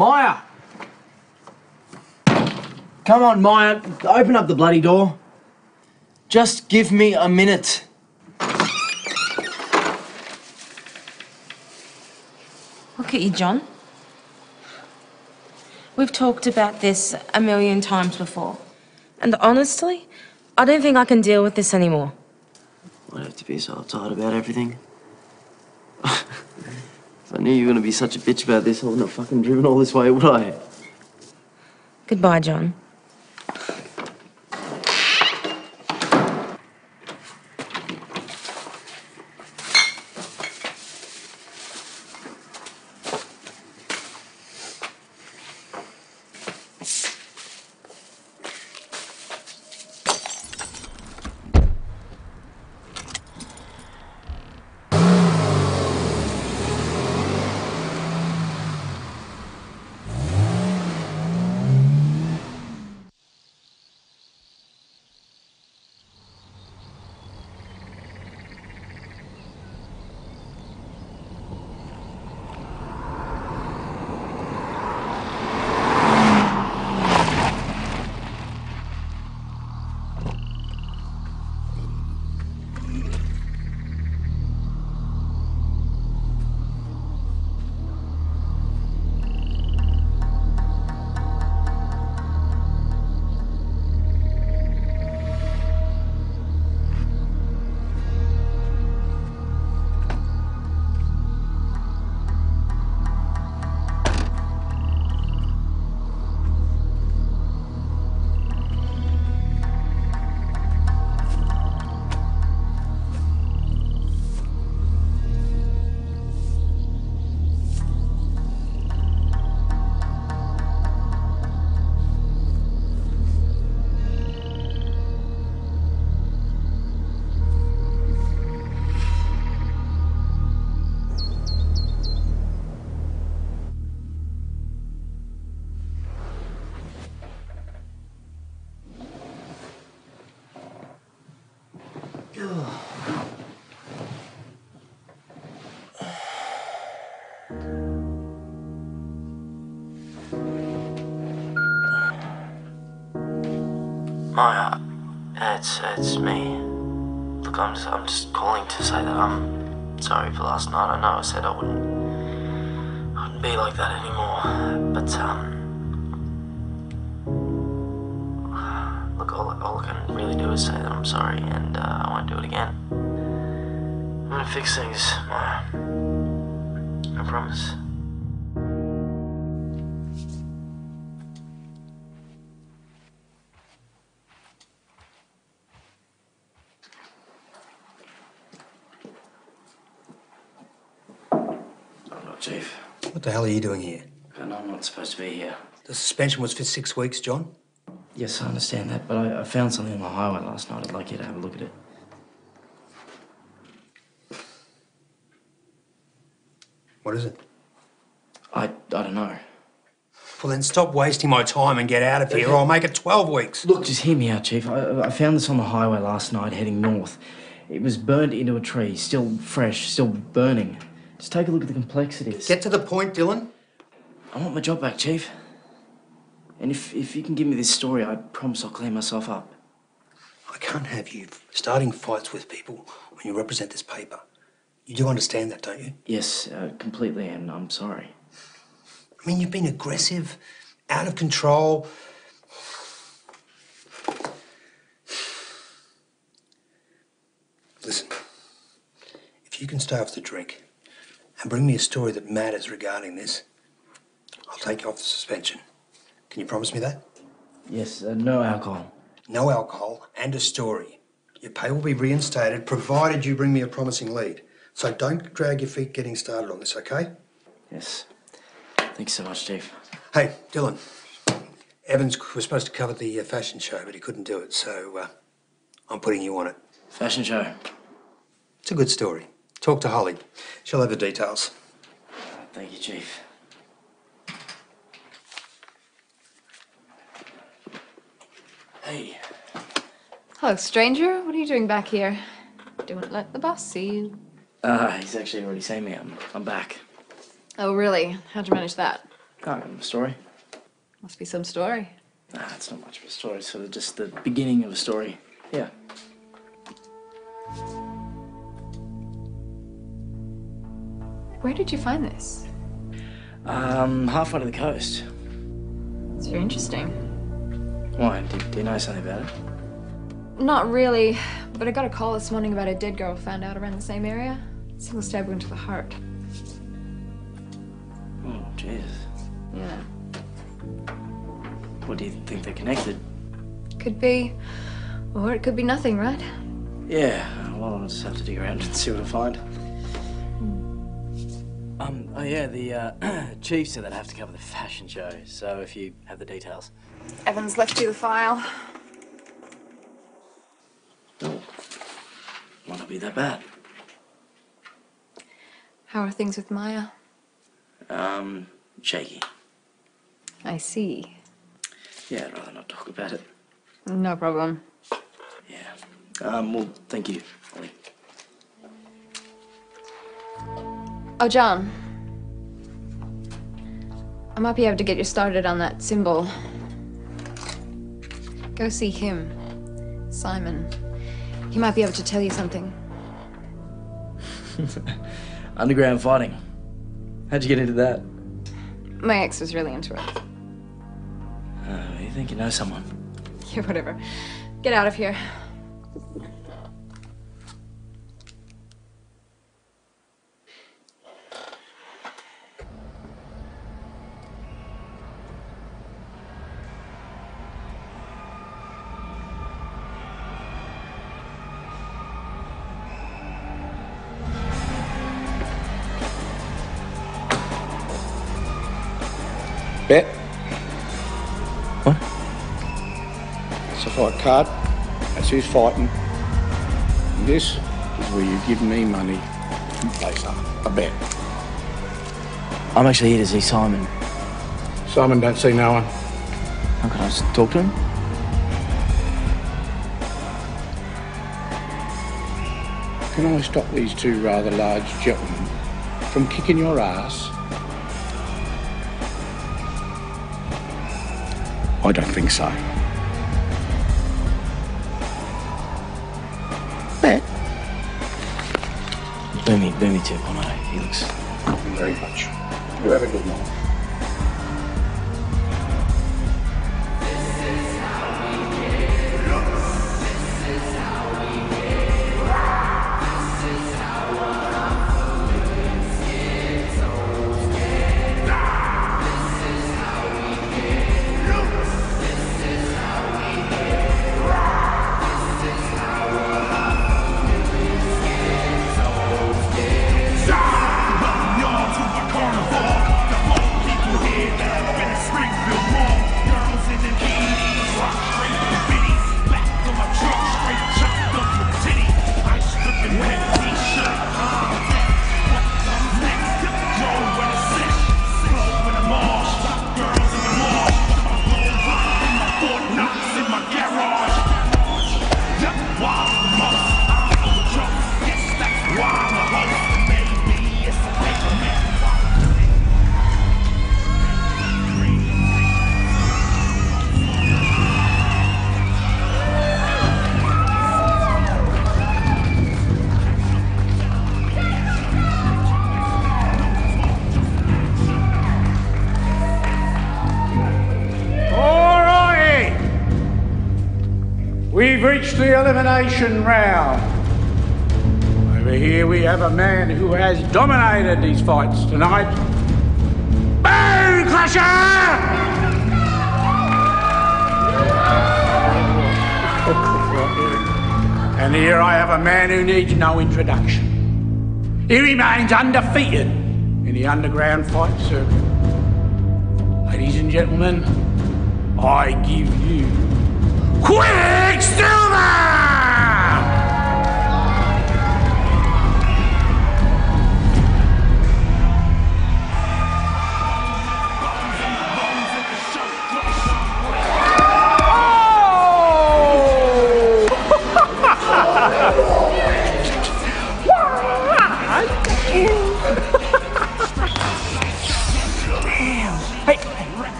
Maya! Come on, Maya, open up the bloody door. Just give me a minute. Look at you, John. We've talked about this a million times before. And honestly, I don't think I can deal with this anymore. Why'd I have to be so uptight about everything? if I knew you were gonna be such a bitch about this, I wouldn't have fucking driven all this way, would I? Goodbye, John. It's it's me. Look, I'm just I'm just calling to say that I'm sorry for last night. I know I said I wouldn't I wouldn't be like that anymore, but um. Look, all, all I can really do is say that I'm sorry, and uh, I won't do it again. I'm gonna fix things, I promise. The hell are you doing here? Know I'm not supposed to be here. The suspension was for six weeks, John. Yes, I understand that, but I, I found something on the highway last night. I'd like you to have a look at it. What is it? I, I don't know. Well, then stop wasting my time and get out of here, or I'll make it 12 weeks. Look, just hear me out, Chief. I, I found this on the highway last night heading north. It was burnt into a tree, still fresh, still burning. Just take a look at the complexities. Get to the point, Dylan. I want my job back, Chief. And if, if you can give me this story, I promise I'll clean myself up. I can't have you starting fights with people when you represent this paper. You do understand that, don't you? Yes, uh, completely, and I'm sorry. I mean, you've been aggressive, out of control. Listen, if you can stay off the drink and bring me a story that matters regarding this, I'll take you off the suspension. Can you promise me that? Yes, uh, no alcohol. No alcohol and a story. Your pay will be reinstated provided you bring me a promising lead. So don't drag your feet getting started on this, okay? Yes. Thanks so much, Chief. Hey, Dylan. Evans was supposed to cover the uh, fashion show, but he couldn't do it, so uh, I'm putting you on it. Fashion show. It's a good story. Talk to Holly. She'll have the details. Thank you, Chief. Hey. Hello, stranger. What are you doing back here? Don't let the boss see you. Uh, he's actually already seen me. I'm, I'm back. Oh, really? How'd you manage that? Can't remember the story. Must be some story. Nah, it's not much of a story. It's sort of just the beginning of a story. Yeah. Where did you find this? Um, halfway to the coast. It's very interesting. Why? Do, do you know something about it? Not really, but I got a call this morning about a dead girl found out around the same area. Single stab wound to the heart. Oh, Jesus. Yeah. What do you think they're connected? Could be, or it could be nothing, right? Yeah, well, I'll just have to dig around and see what I find. Um, oh yeah, the uh, chief said they'd have to cover the fashion show, so if you have the details. Evans left you the file. Oh, might not be that bad. How are things with Maya? Um, shaky. I see. Yeah, I'd rather not talk about it. No problem. Yeah. Um, well, thank you, Oh, John. I might be able to get you started on that symbol. Go see him, Simon. He might be able to tell you something. Underground fighting. How'd you get into that? My ex was really into it. Uh, you think you know someone? Yeah, whatever. Get out of here. Card. That's who's fighting. And this is where you give me money and place up a bet. I'm actually here to see Simon. Simon don't see no one. How can I just talk to him? Can I stop these two rather large gentlemen from kicking your ass? I don't think so. Boomy, Boomy too, Bono. He looks. Thank you very much. You have a good night. Elimination round. Over here we have a man who has dominated these fights tonight. Bone Crusher! And here I have a man who needs no introduction. He remains undefeated in the underground fight circuit. Ladies and gentlemen, I give you You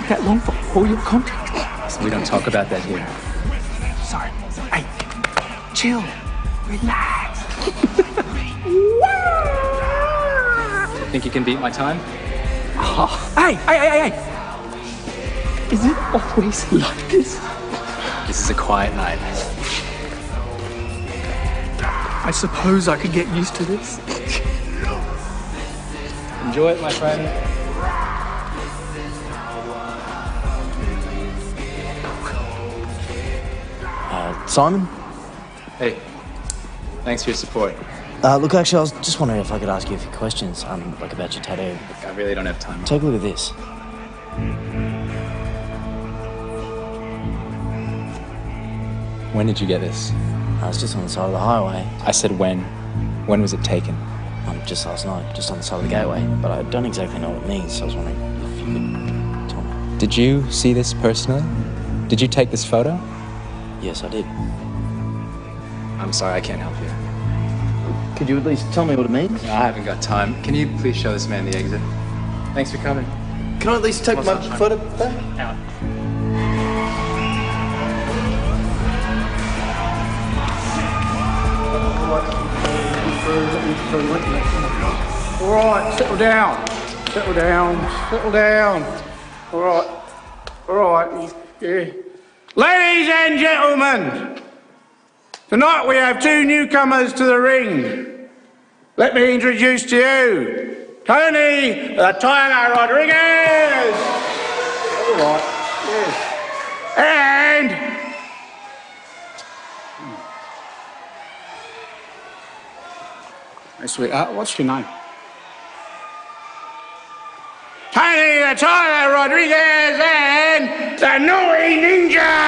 take that long for all your contact. We don't talk about that here. Sorry. Hey, chill. Relax. Think you can beat my time? Oh, hey, hey, hey, hey. Is it always like this? This is a quiet night. I suppose I could get used to this. Enjoy it, my friend. Simon? Hey, thanks for your support. Uh, look, actually, I was just wondering if I could ask you a few questions, um, like about your tattoo. I really don't have time. Take a look at this. When did you get this? I was just on the side of the highway. I said when. When was it taken? Um, just last night, just on the side of the gateway. But I don't exactly know what it means, so I was wondering if you could tell me. Did you see this personally? Did you take this photo? Yes, I did. I'm sorry, I can't help you. Could you at least tell me what it means? No, I haven't got time. Can you please show this man the exit? Thanks for coming. Can I at least take What's my up, Simon? photo back? Out. All right, settle down. Settle down. Settle down. All right. All right. Yeah. Ladies and gentlemen, tonight we have two newcomers to the ring. Let me introduce to you Tony uh, the Tiger Rodriguez. All right. Yes. And Hey, sweetheart, uh, what's your name? Tony uh, the Tiger Rodriguez and the Naughty Ninja!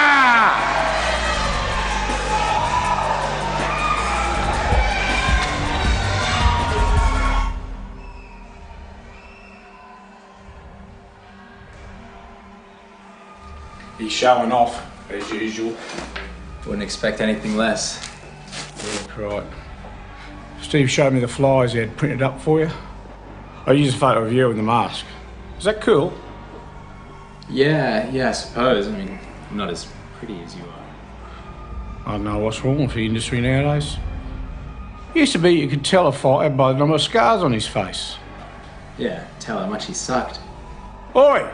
Showing off, as usual. Wouldn't expect anything less. Yeah, right. Steve showed me the flyers he had printed up for you. I used a photo of you in the mask. Is that cool? Yeah, yeah, I suppose. I mean, I'm not as pretty as you are. I don't know what's wrong with the industry nowadays. Used to be you could tell a fighter by the number of scars on his face. Yeah, tell how much he sucked. Oi!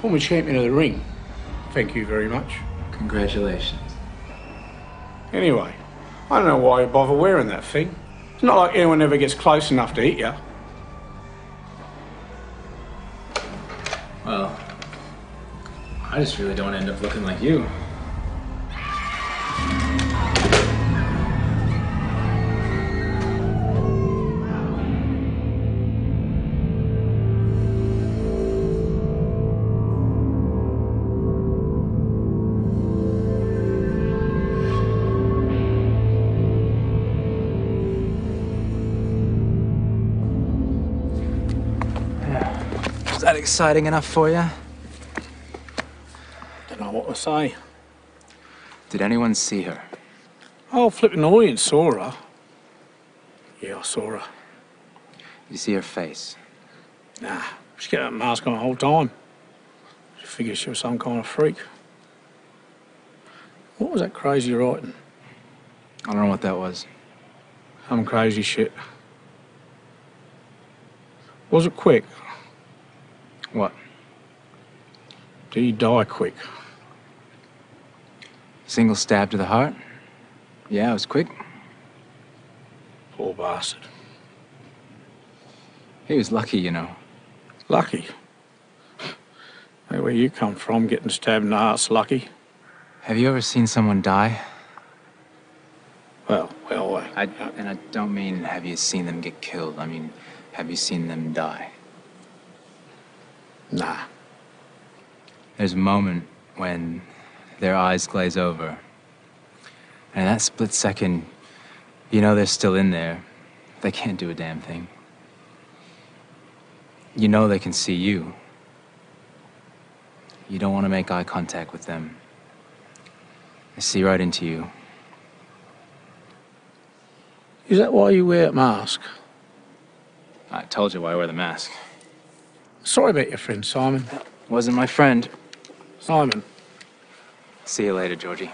Former champion of the ring. Thank you very much. Congratulations. Anyway, I don't know why you bother wearing that thing. It's not like anyone ever gets close enough to eat you. Well, I just really don't end up looking like you. Exciting enough for you? Don't know what to say. Did anyone see her? Oh, flipping audience saw her. Yeah, I saw her. Did you see her face? Nah, she kept that mask on the whole time. She figured she was some kind of freak. What was that crazy writing? I don't know what that was. Some crazy shit. Was it quick? What? Did he die quick? Single stab to the heart? Yeah, it was quick. Poor bastard. He was lucky, you know. Lucky. Hey, where you come from, getting stabbed in the heart's lucky. Have you ever seen someone die? Well, well, uh, I, and I don't mean have you seen them get killed. I mean, have you seen them die? Nah. There's a moment when their eyes glaze over. And in that split second, you know they're still in there. They can't do a damn thing. You know they can see you. You don't want to make eye contact with them. They see right into you. Is that why you wear a mask? I told you why I wear the mask. Sorry about your friend, Simon. Wasn't my friend. Simon, See you later, Georgie.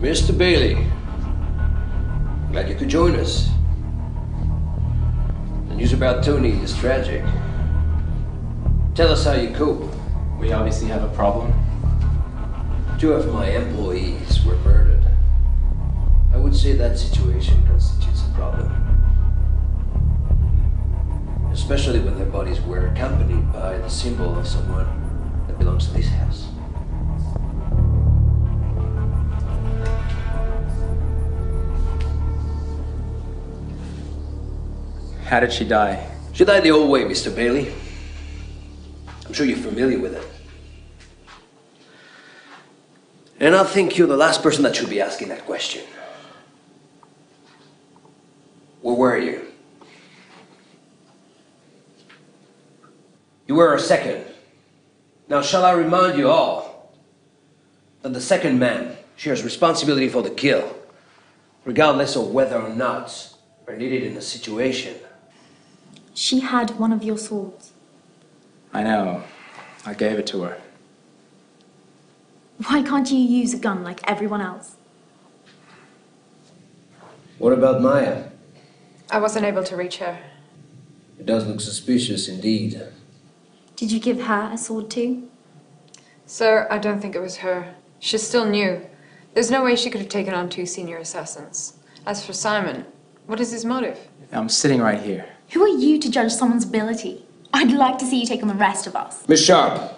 Mr. Bailey, glad you could join us. News about Tony is tragic. Tell us how you cope. We obviously have a problem. Two of my employees were murdered. I would say that situation constitutes a problem. Especially when their bodies were accompanied by the symbol of someone that belongs to this house. How did she die? She died the old way, Mr. Bailey. I'm sure you're familiar with it. And I think you're the last person that should be asking that question. Where were you? You were a second. Now, shall I remind you all that the second man shares responsibility for the kill, regardless of whether or not are needed in the situation. She had one of your swords. I know. I gave it to her. Why can't you use a gun like everyone else? What about Maya? I wasn't able to reach her. It does look suspicious indeed. Did you give her a sword too? Sir, I don't think it was her. She's still new. There's no way she could have taken on two senior assassins. As for Simon, what is his motive? I'm sitting right here. Who are you to judge someone's ability? I'd like to see you take on the rest of us. Miss Sharp,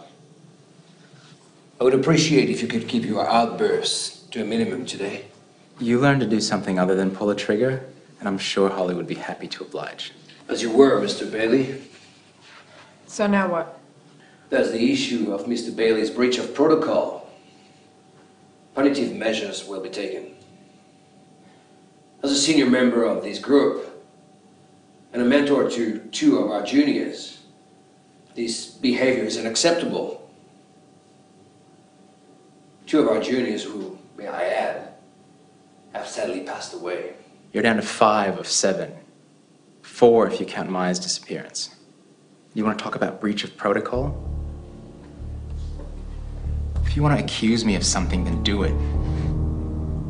I would appreciate if you could keep your outbursts to a minimum today. You learned to do something other than pull a trigger, and I'm sure Holly would be happy to oblige. As you were, Mr. Bailey. So now what? There's the issue of Mr. Bailey's breach of protocol. Punitive measures will be taken. As a senior member of this group, and a mentor to two of our juniors, this behavior is unacceptable. Two of our juniors, who, may I add, have sadly passed away. You're down to five of seven. Four if you count Maya's disappearance. You want to talk about breach of protocol? If you want to accuse me of something, then do it.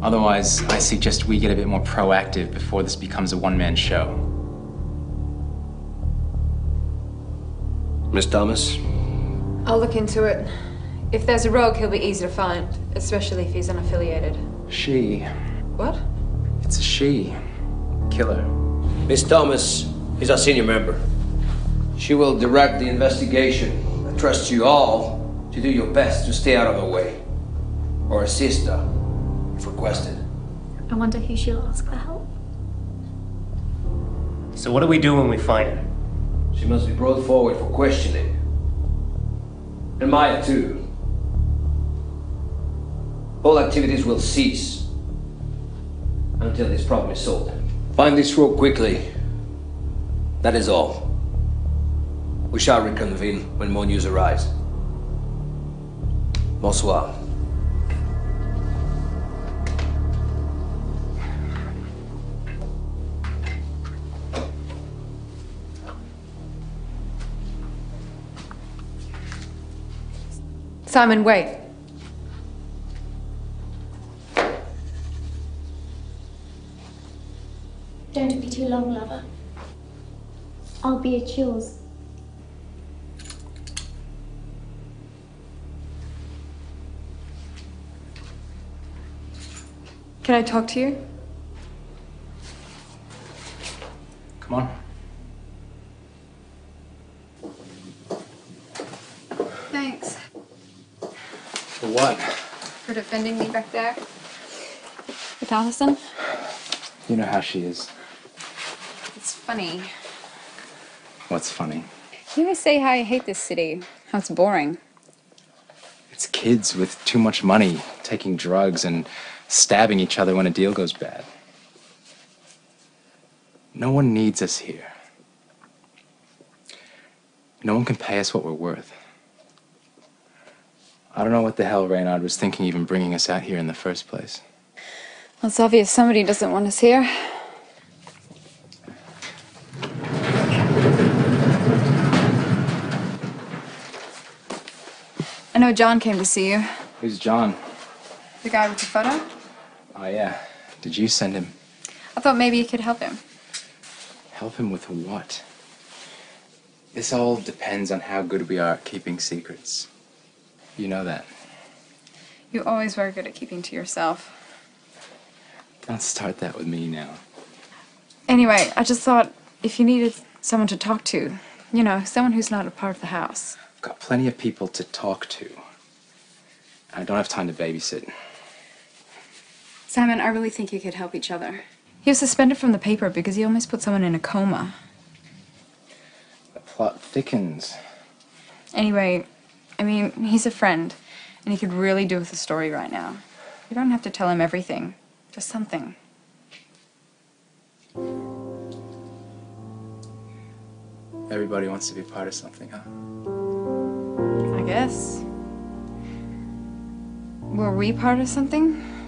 Otherwise, I suggest we get a bit more proactive before this becomes a one man show. Miss Thomas? I'll look into it. If there's a rogue, he'll be easy to find, especially if he's unaffiliated. She. What? It's a she. Killer. Miss Thomas is our senior member. She will direct the investigation. I trust you all to do your best to stay out of her way. Or assist her, if requested. I wonder who she'll ask for help. So what do we do when we find her? She must be brought forward for questioning. And Maya, too. All activities will cease until this problem is solved. Find this rope quickly. That is all. We shall reconvene when more news arrives. Bonsoir. Simon, wait. Don't be too long, lover. I'll be at yours. Can I talk to you? Come on. Thanks For what? for defending me back there. With Allison? You know how she is. It's funny. What's funny? You always say how you hate this city, how it's boring. It's kids with too much money taking drugs and stabbing each other when a deal goes bad. No one needs us here. No one can pay us what we're worth. I don't know what the hell Reynard was thinking even bringing us out here in the first place. Well, it's obvious somebody doesn't want us here. I know John came to see you. Who's John? The guy with the photo? Oh, yeah. Did you send him? I thought maybe you could help him. Help him with what? This all depends on how good we are at keeping secrets. You know that. You always were good at keeping to yourself. Don't start that with me now. Anyway, I just thought if you needed someone to talk to, you know, someone who's not a part of the house. I've got plenty of people to talk to. I don't have time to babysit. Simon, I really think you could help each other. He was suspended from the paper because he almost put someone in a coma. The plot thickens. Anyway, I mean, he's a friend, and he could really do with a story right now. You don't have to tell him everything, just something. Everybody wants to be part of something, huh? I guess. Were we part of something?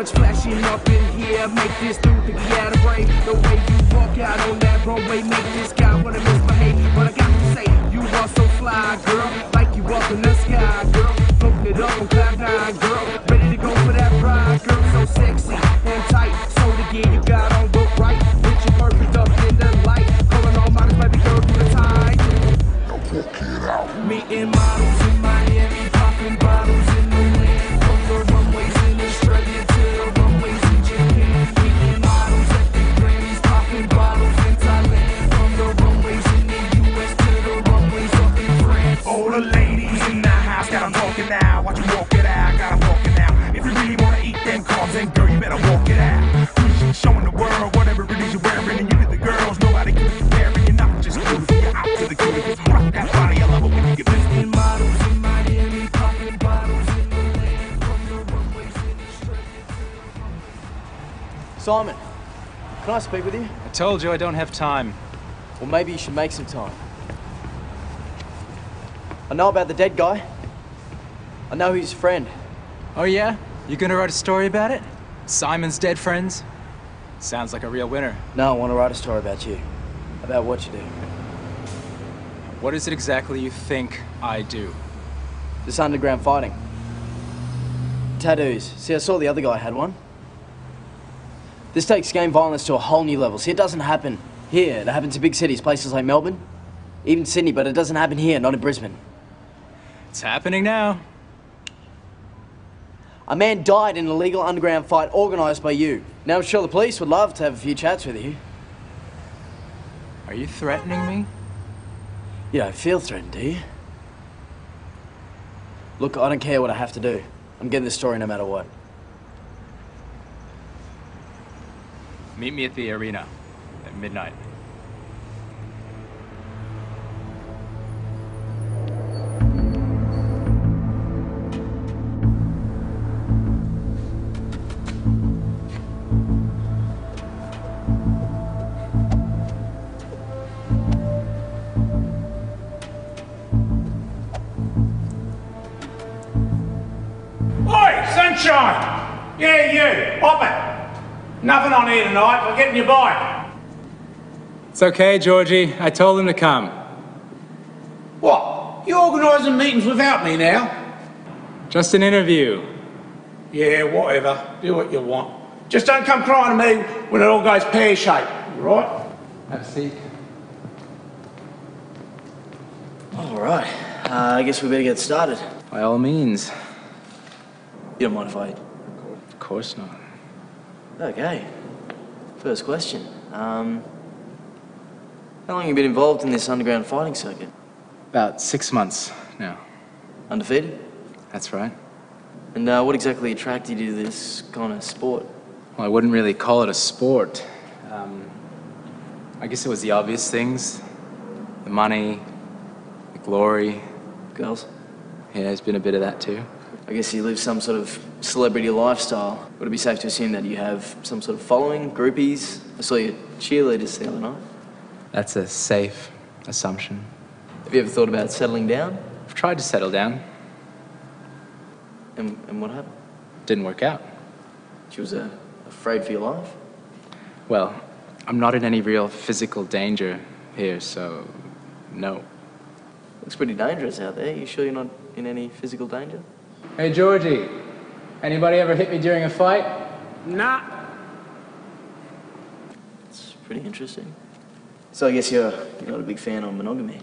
Much flashing up in here, make this dude the getaway. The way you walk out on that runway, make this Simon, can I speak with you? I told you I don't have time. Well, maybe you should make some time. I know about the dead guy. I know he's a friend. Oh, yeah? you're gonna write a story about it? Simon's dead friends? Sounds like a real winner. No, I want to write a story about you. About what you do. What is it exactly you think I do? This underground fighting. Tattoos. See, I saw the other guy had one. This takes game violence to a whole new level. See, it doesn't happen here. It happens in big cities, places like Melbourne, even Sydney, but it doesn't happen here, not in Brisbane. It's happening now. A man died in an illegal underground fight organised by you. Now, I'm sure the police would love to have a few chats with you. Are you threatening me? You don't feel threatened, do you? Look, I don't care what I have to do. I'm getting this story no matter what. Meet me at the arena at midnight. Oi, sunshine! Yeah, you, pop it. Nothing on here tonight, we're getting your bike. It's okay, Georgie. I told him to come. What? You organising meetings without me now? Just an interview. Yeah, whatever. Do what you want. Just don't come crying to me when it all goes pear-shaped, you right? Have a seat. All right. Uh, I guess we better get started. By all means. You don't mind if I... Of course not. Okay. First question. Um, how long have you been involved in this underground fighting circuit? About six months now. Undefeated? That's right. And uh, what exactly attracted you to this kind of sport? Well, I wouldn't really call it a sport. Um, I guess it was the obvious things the money, the glory. Girls? Yeah, there's been a bit of that too. I guess you live some sort of celebrity lifestyle. Would it be safe to assume that you have some sort of following, groupies? I saw your cheerleaders the other night. That's a safe assumption. Have you ever thought about settling down? I've tried to settle down. And, and what happened? Didn't work out. She was uh, afraid for your life? Well, I'm not in any real physical danger here, so no. Looks pretty dangerous out there. You sure you're not in any physical danger? Hey, Georgie. Anybody ever hit me during a fight? Nah. It's pretty interesting. So I guess you're, you're not a big fan of monogamy?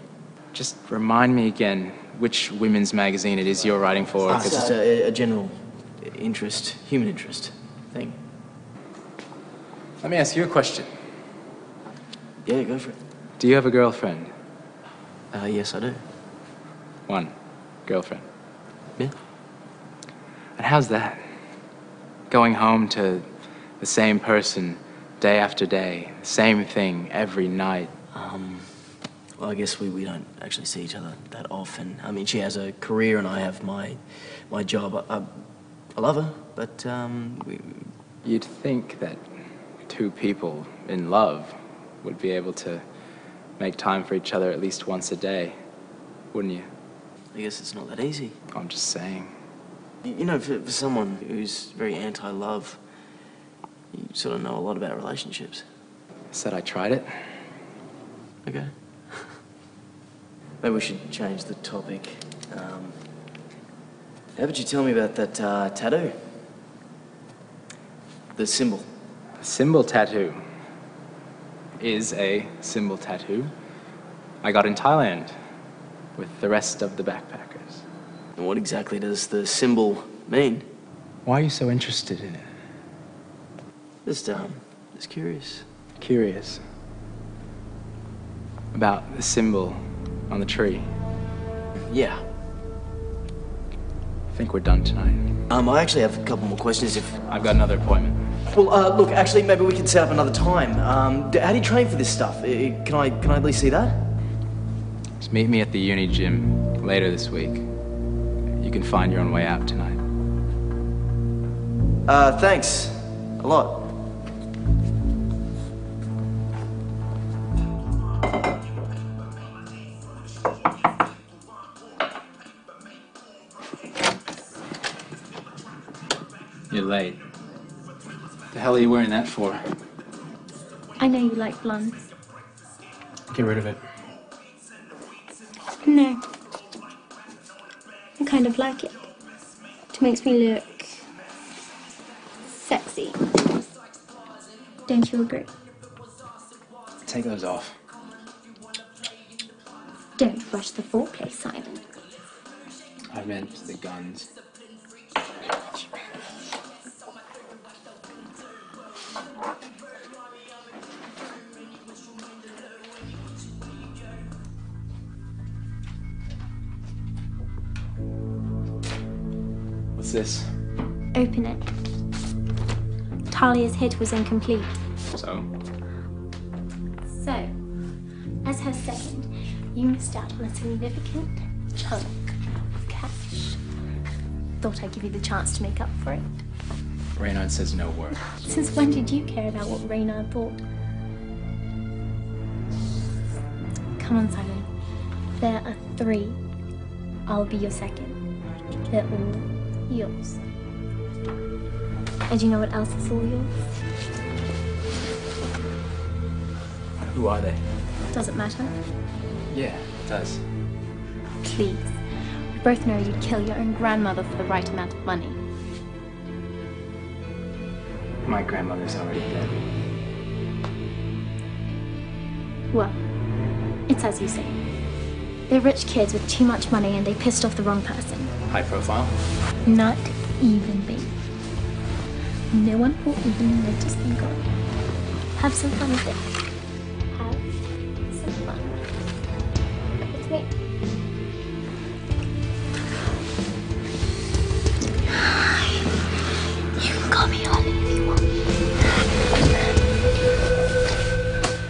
Just remind me again which women's magazine it is you're writing for. It's just a, a general interest, human interest thing. Let me ask you a question. Yeah, go for it. Do you have a girlfriend? Uh, yes, I do. One girlfriend. Yeah. And how's that? Going home to the same person day after day, same thing every night. Um, well, I guess we, we don't actually see each other that often. I mean, she has a career and I have my my job. I, I, I love her, but um, we, You'd think that two people in love would be able to make time for each other at least once a day, wouldn't you? I guess it's not that easy. I'm just saying. You know, for, for someone who's very anti-love, you sort of know a lot about relationships. Said I tried it. Okay. Maybe we should change the topic. Um, how about you tell me about that uh, tattoo? The symbol. A symbol tattoo is a symbol tattoo I got in Thailand with the rest of the backpackers. And what exactly does the symbol mean? Why are you so interested in it? Just, um, just curious. Curious. About the symbol on the tree. Yeah. I think we're done tonight. Um, I actually have a couple more questions if... I've got another appointment. Well, uh, look, actually, maybe we can set up another time. Um, how do you train for this stuff? Can I, can I at least see that? Just meet me at the uni gym later this week. You can find your own way out tonight. Uh, thanks. A lot. You're late. The hell are you wearing that for? I know you like blondes. Get rid of it. No. I kind of like it. It makes me look sexy. Don't you agree? Take those off. Don't rush the foreplay, Simon. I meant the guns. What's this? Open it. Talia's hit was incomplete. So? So, as her second, you missed out on a significant chunk of cash. Thought I'd give you the chance to make up for it. Reynard says no word. Since when did you care about what Reynard thought? Come on, Simon. There are three. I'll be your second. They're all yours. And you know what else is all yours? Who are they? Does it matter? Yeah, it does. Please. We both know you'd kill your own grandmother for the right amount of money. My grandmother's already dead. Well, it's as you say. They're rich kids with too much money and they pissed off the wrong person. High profile. Not even me. No one will even notice them go. Have some fun with it. Have some fun. With me. You can call me Ollie if you want.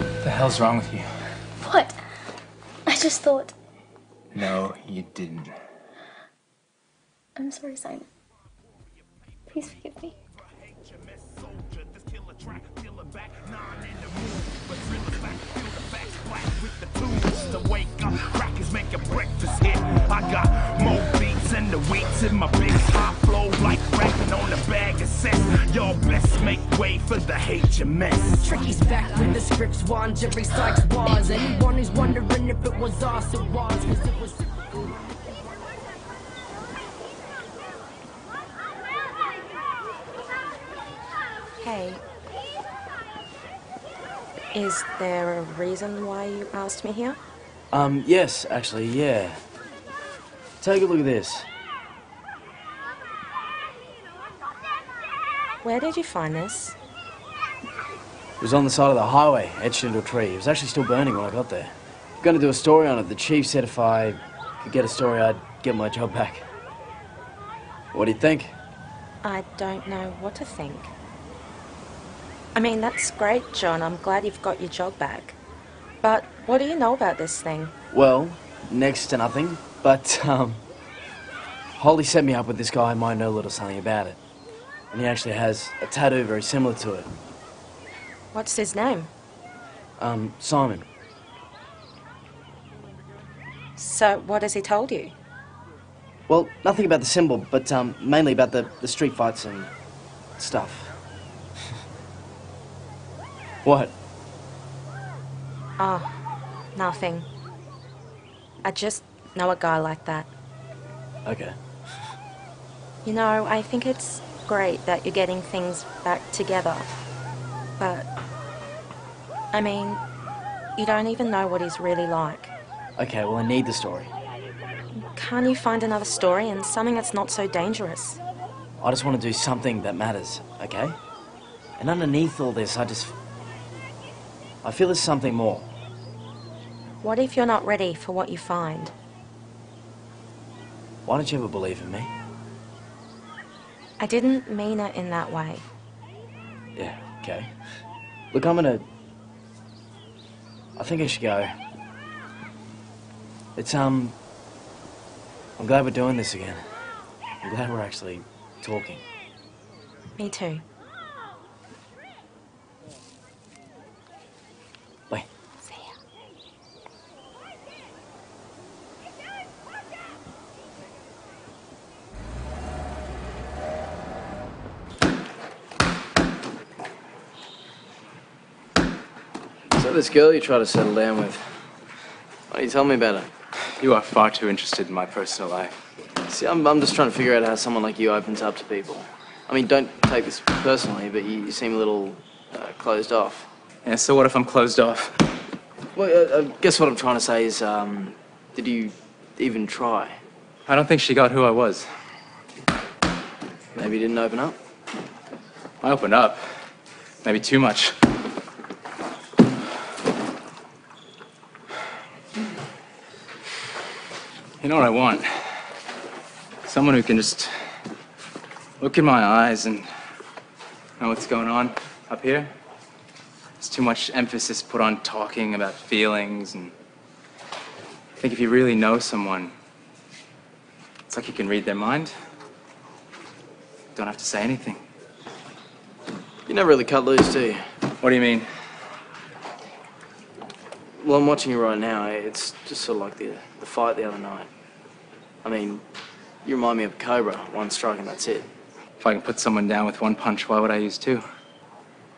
What the hell's wrong with you? Me here? Um, yes, actually, yeah. Take a look at this. Where did you find this? It was on the side of the highway, etched into a tree. It was actually still burning when I got there. I'm gonna do a story on it. The chief said if I could get a story, I'd get my job back. What do you think? I don't know what to think. I mean, that's great, John. I'm glad you've got your job back. But what do you know about this thing? Well, next to nothing. But, um, Holly set me up with this guy who might know a little something about it. And he actually has a tattoo very similar to it. What's his name? Um, Simon. So, what has he told you? Well, nothing about the symbol, but um, mainly about the, the street fights and stuff. what? Oh, nothing. I just know a guy like that. Okay. You know, I think it's great that you're getting things back together. But, I mean, you don't even know what he's really like. Okay, well, I need the story. Can't you find another story and something that's not so dangerous? I just want to do something that matters, okay? And underneath all this, I just. I feel there's something more. What if you're not ready for what you find? Why don't you ever believe in me? I didn't mean it in that way. Yeah, okay. Look, I'm gonna. I think I should go. It's, um. I'm glad we're doing this again. I'm glad we're actually talking. Me too. This girl you try to settle down with, why don't you tell me about her? You are far too interested in my personal life. See, I'm, I'm just trying to figure out how someone like you opens up to people. I mean, don't take this personally, but you, you seem a little uh, closed off. Yeah, so what if I'm closed off? Well, uh, I guess what I'm trying to say is, um, did you even try? I don't think she got who I was. Maybe you didn't open up? I opened up. Maybe too much. You know what I want? Someone who can just look in my eyes and know what's going on up here. There's too much emphasis put on talking about feelings and I think if you really know someone, it's like you can read their mind. Don't have to say anything. You never really cut loose, do you? What do you mean? Well, I'm watching you right now. It's just sort of like the, the fight the other night. I mean, you remind me of Cobra. One strike and that's it. If I can put someone down with one punch, why would I use two?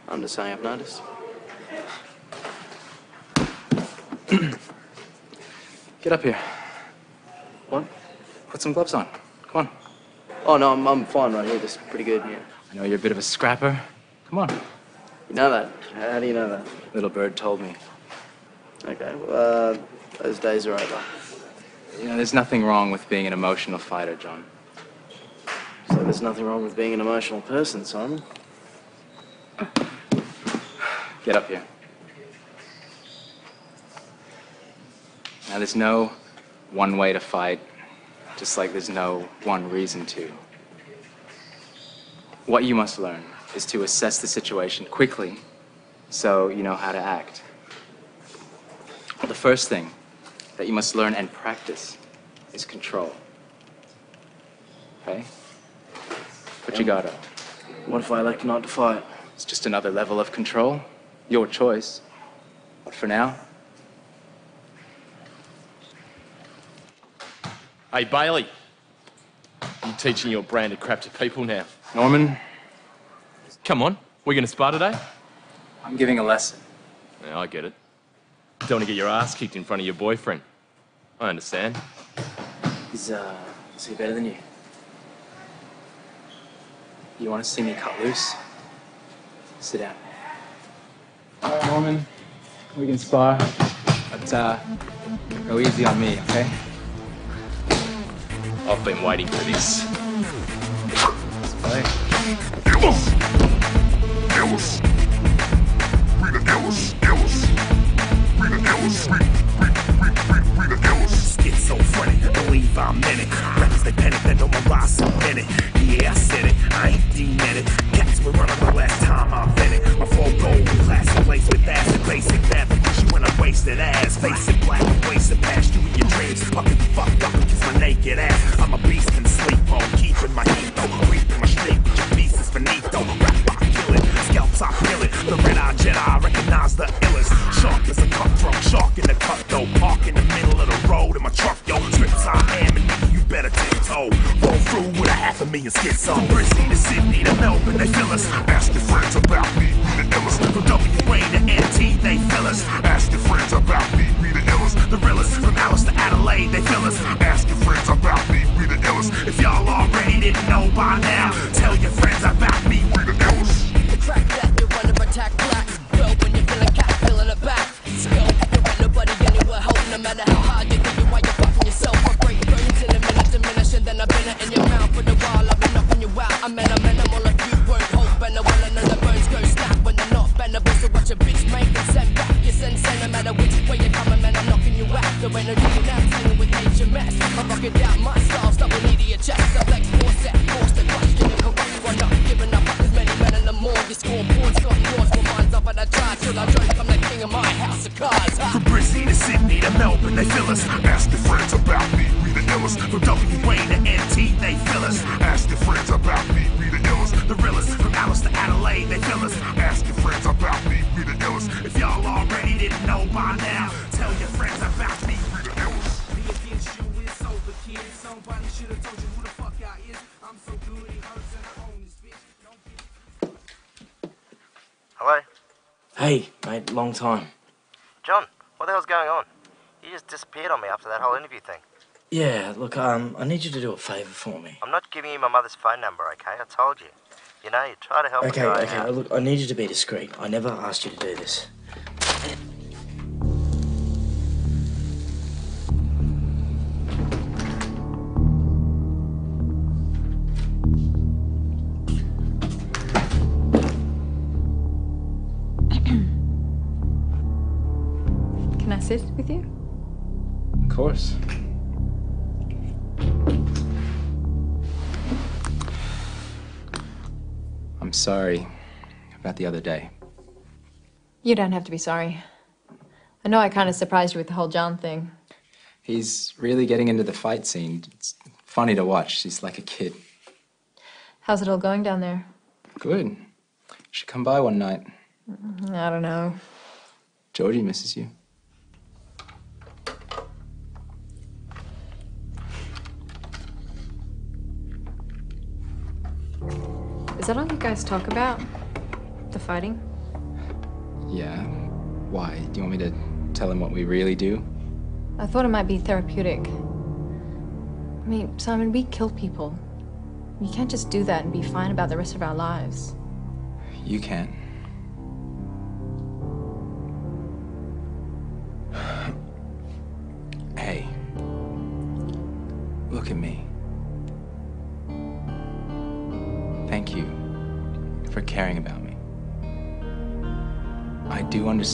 I'm just saying I've noticed. Get up here. What? Put some gloves on. Come on. Oh, no, I'm, I'm fine right here. This is pretty good, yeah. I know you're a bit of a scrapper. Come on. You know that? How do you know that? Little bird told me. Okay, well, uh, those days are over. You know, there's nothing wrong with being an emotional fighter, John. So there's nothing wrong with being an emotional person, Simon. Get up here. Now, there's no one way to fight, just like there's no one reason to. What you must learn is to assess the situation quickly so you know how to act. The first thing that you must learn and practice is control. Okay? What you got up? What if I elect not to fight? It's just another level of control. Your choice. But for now, Hey, Bailey. You teaching your brand of crap to people now? Norman, Come on. We're going to spar today? I'm giving a lesson. Yeah, I get it. Don't want to get your ass kicked in front of your boyfriend. I understand. Is, uh, is he better than you? You want to see me cut loose? Sit down. All right, Norman. We can spar. But, uh, go easy on me, okay? I've been waiting for this. Let's play. Ellis! Ellis! We the Ellis! Schizophrenic, I'm. Yeah, I said it, I ain't were running the last time I vented. My gold with acid, you I wasted ass. Black, wasted past you in your dreams. Fucking fucked up and kiss my naked ass. I'm a beast in sleep mode, keeping my heat though. Reaping my with your pieces finito. I feel it. The red eye Jedi recognize the illest. Sharp as a cutthroat, shark in the cut though. Park in the middle of the road in my truck, yo. Strips I am and you better tiptoe. Roll through with a half a million skits on. Brizzy to Sydney to Melbourne, they fill us. Ask your friends about me, we the Ellis. From WA to NT, they fill us. Ask your friends about me, we the Ellis. The realest from Alice to Adelaide, they fill us. Ask your friends about me, we the Ellis. If y'all already didn't know by now, tell your long time. John, what the hell's going on? You just disappeared on me after that whole interview thing. Yeah, look, um, I need you to do a favour for me. I'm not giving you my mother's phone number, okay? I told you. You know, you try to help Okay, okay, out. look, I need you to be discreet. I never asked you to do this. Sit with you? Of course. I'm sorry about the other day. You don't have to be sorry. I know I kind of surprised you with the whole John thing. He's really getting into the fight scene. It's funny to watch. He's like a kid. How's it all going down there? Good. Should come by one night. Mm-hmm. I don't know. Georgie misses you. That all you guys talk about? The fighting? Yeah. Why? Do you want me to tell him what we really do? I thought it might be therapeutic. I mean, Simon, we kill people. We can't just do that and be fine about the rest of our lives. You can.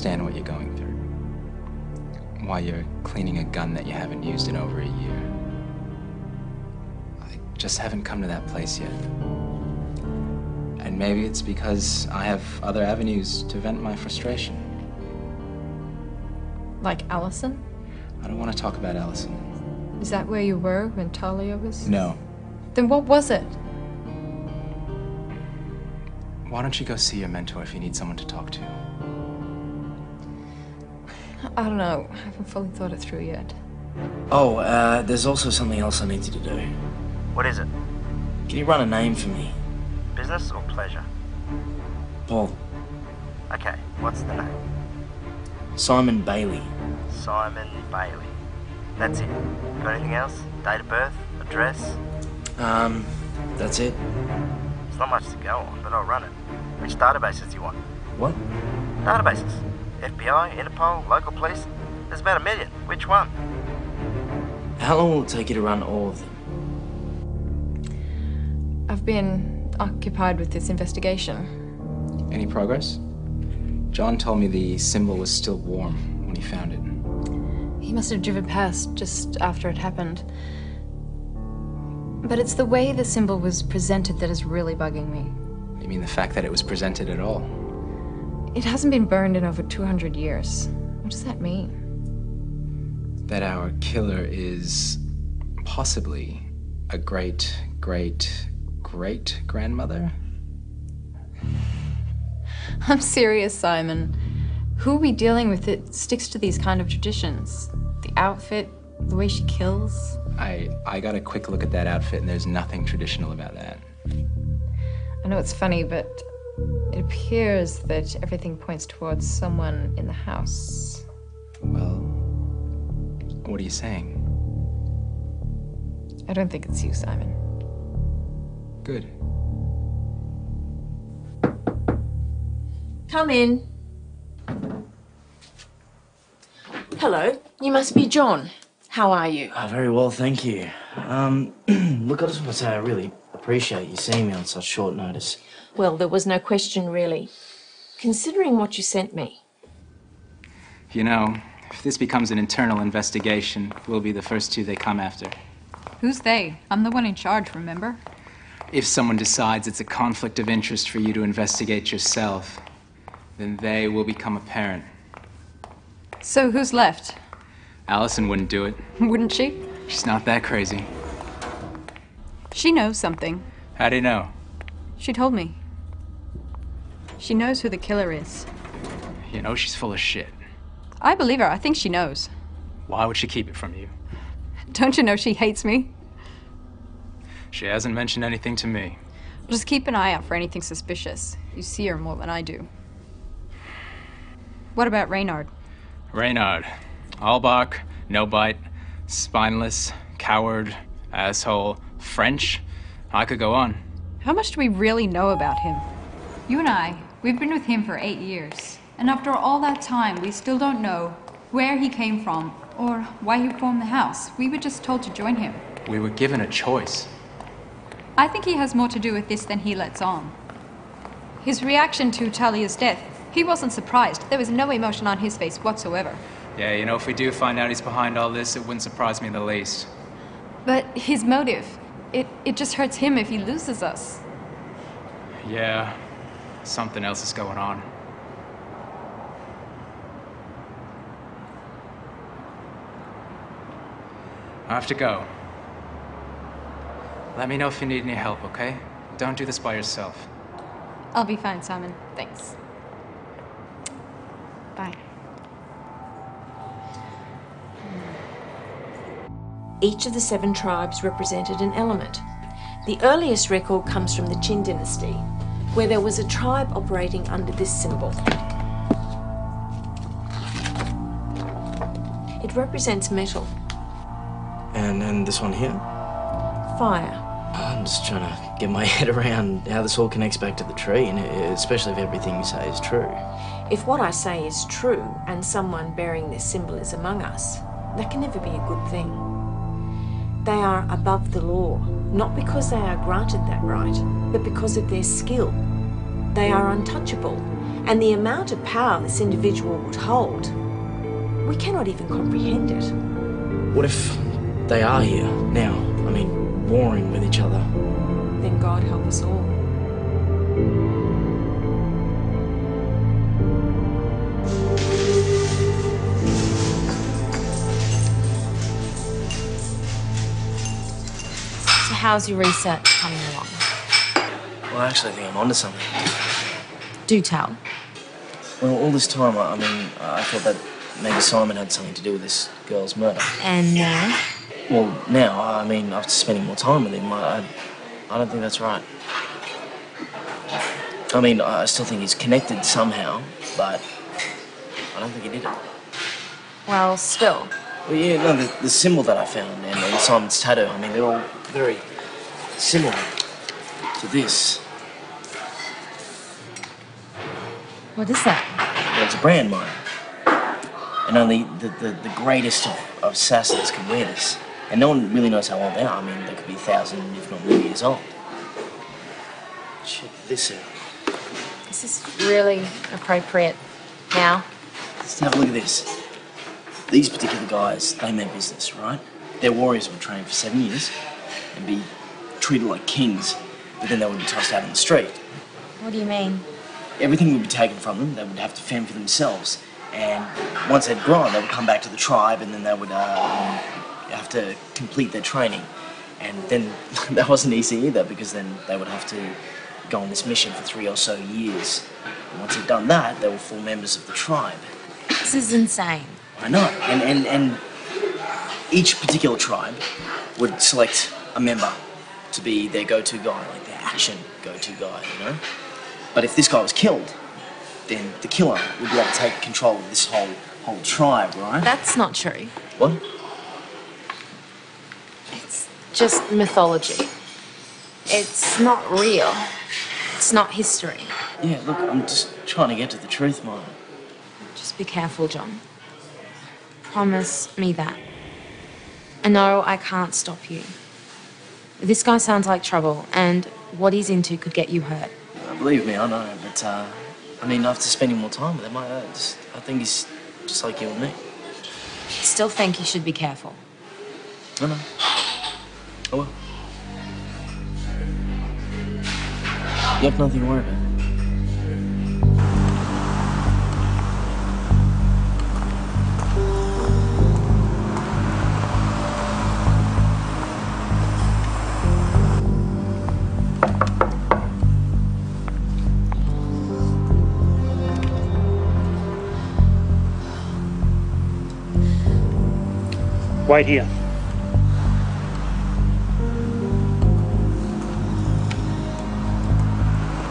Understand what you're going through. Why you're cleaning a gun that you haven't used in over a year. I just haven't come to that place yet. And maybe it's because I have other avenues to vent my frustration. Like Allison? I don't want to talk about Allison. Is that where you were when Talia was? No. Then what was it? Why don't you go see your mentor if you need someone to talk to? I don't know. I haven't fully thought it through yet. Oh, uh, there's also something else I need you to do. What is it? Can you run a name for me? Business or pleasure? Paul. Okay, what's the name? Simon Bailey. Simon Bailey. That's it. Got anything else? Date of birth? Address? Um, that's it. It's not much to go on, but I'll run it. Which databases do you want? What? Databases. FBI, Interpol, local police. There's about a million. Which one? How long will it take you to run all of them? I've been occupied with this investigation. Any progress? John told me the symbol was still warm when he found it. He must have driven past just after it happened. But it's the way the symbol was presented that is really bugging me. You mean the fact that it was presented at all? It hasn't been burned in over 200 years. What does that mean? That our killer is possibly a great, great, great grandmother? I'm serious, Simon. Who are we dealing with that sticks to these kind of traditions? The outfit, the way she kills? I I got a quick look at that outfit and there's nothing traditional about that. I know it's funny, but it appears that everything points towards someone in the house. Well, what are you saying? I don't think it's you, Simon. Good. Come in. Hello, you must be John. How are you? Oh, very well, thank you. Um, look, I just want to say I really appreciate you seeing me on such short notice. Well, there was no question, really. Considering what you sent me. You know, if this becomes an internal investigation, we'll be the first two they come after. Who's they? I'm the one in charge, remember? If someone decides it's a conflict of interest for you to investigate yourself, then they will become apparent. So who's left? Allison wouldn't do it. Wouldn't she? She's not that crazy. She knows something. How do you know? She told me. She knows who the killer is. You know she's full of shit. I believe her. I think she knows. Why would she keep it from you? Don't you know she hates me? She hasn't mentioned anything to me. Just keep an eye out for anything suspicious. You see her more than I do. What about Reynard? Reynard. All bark, no bite, spineless, coward, asshole, French. I could go on. How much do we really know about him? You and I, we've been with him for eight years. And after all that time, we still don't know where he came from or why he formed the house. We were just told to join him. We were given a choice. I think he has more to do with this than he lets on. His reaction to Talia's death, he wasn't surprised. There was no emotion on his face whatsoever. Yeah, you know, if we do find out he's behind all this, it wouldn't surprise me in the least. But his motive, it, it just hurts him if he loses us. Yeah, something else is going on. I have to go. Let me know if you need any help, okay? Don't do this by yourself. I'll be fine, Simon. Thanks. Bye. Each of the seven tribes represented an element. The earliest record comes from the Qin dynasty, where there was a tribe operating under this symbol. It represents metal, And then this one here? fire. I'm just trying to get my head around how this all connects back to the tree, and uh, especially if everything you say is true. If what I say is true and someone bearing this symbol is among us, that can never be a good thing. They are above the law, not because they are granted that right, but because of their skill. They are untouchable, and the amount of power this individual would hold, we cannot even comprehend it. What if they are here now? I mean, warring with each other. Then God help us all. How's your research coming along? Well, actually, I actually think I'm onto something. Do tell. Well, all this time, I I mean, I thought that maybe Simon had something to do with this girl's murder. And now? Well, now, I mean, after spending more time with him, I, I, I don't think that's right. I mean, I still think he's connected somehow, but I don't think he did it. Well, still. Well, yeah, no, the, the symbol that I found and, and Simon's tattoo, I mean, they're all very similar to this. What is that? Well, it's a brand mine. And only the, the, the greatest of, of assassins can wear this. And no one really knows how old they are. I mean, they could be a thousand, if not more years old. Check this out. This is really appropriate now. Just have a look at this. These particular guys, they meant business, right? Their warriors would train for seven years and be treated like kings, but then they would be tossed out on the street. What do you mean? Everything would be taken from them. They would have to fend for themselves. And once they'd grown, they would come back to the tribe, and then they would uh, have to complete their training. And then that wasn't easy either, because then they would have to go on this mission for three or so years. And once they'd done that, they were full members of the tribe. This is insane. I know. And, and, and each particular tribe would select a member to be their go-to guy, like their action go-to guy, you know? But if this guy was killed, then the killer would be able to take control of this whole whole tribe, right? That's not true. What? It's just mythology. It's not real. It's not history. Yeah, look, I'm just trying to get to the truth, Mom. Just be careful, John. Promise me that. I know I can't stop you. This guy sounds like trouble, and what he's into could get you hurt. Believe me, I know, but uh, I mean, after spending more time with him, I, I just, I think he's just like you and me. Still think you should be careful. I know. Oh well. You have nothing to worry about. Wait here.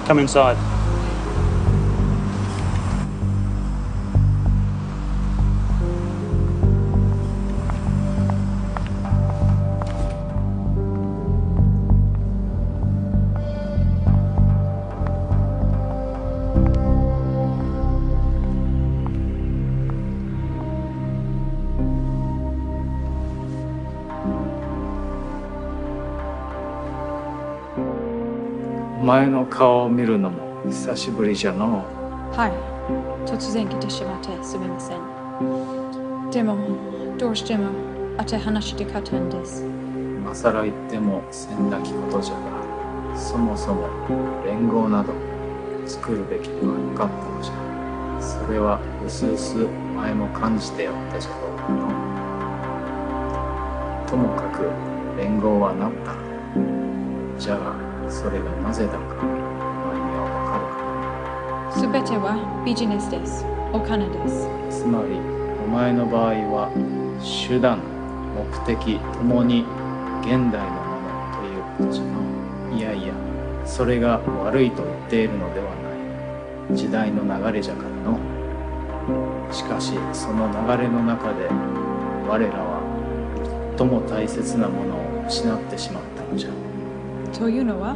Come inside.「前の顔を見るのも久しぶりじゃの。はい。突然来てしまってすみません。でもどうしても当て話したかったんです。今更言ってもせんなきことじゃがそもそも連合など作るべきではなかったのじゃ。それはうすうすお前も感じておったじゃろうの。ともかく連合はなった。じゃがそれがなぜだかお前にはわかるかすべてはビジネスです。お金です。つまりお前の場合は手段目的ともに現代のものということじゃな。いやいやそれが悪いと言っているのではない。時代の流れじゃからの。しかしその流れの中で我らは最も大切なものを失ってしまったのじゃというのは？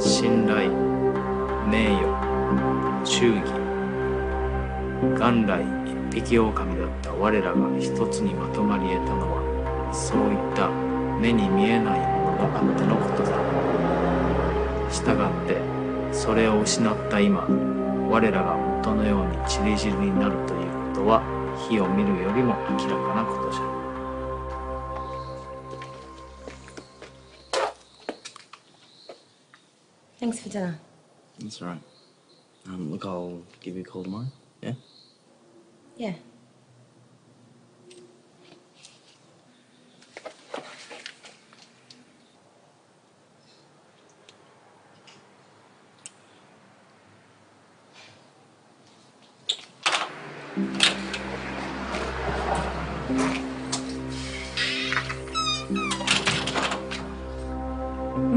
信頼名誉忠義元来一匹狼だった我らが一つにまとまり得たのはそういった目に見えないものがあってのことだ。したがってそれを失った今我らが元のように散り散りになるということは火を見るよりも明らかなことじゃ。Thanks for dinner. That's all right. Um, look, I'll give you a call tomorrow. Yeah? Yeah.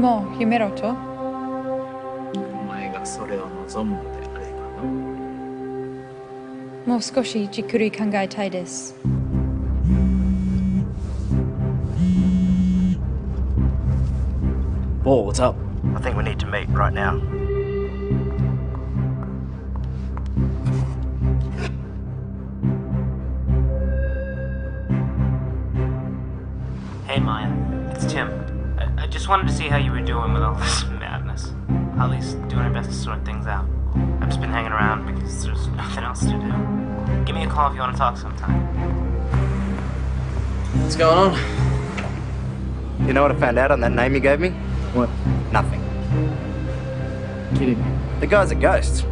Bon, je? somewhat illegal. Jikuri kangai desu. Paul, what's up? I think we need to meet right now. Hey Maya, it's Tim. I, I just wanted to see how you were doing with all this madness. Holly's doing her best to sort things out. I've just been hanging around because there's nothing else to do. Give me a call if you want to talk sometime. What's going on? You know what I found out on that name you gave me? What? Nothing. Kidding. The guy's a ghost.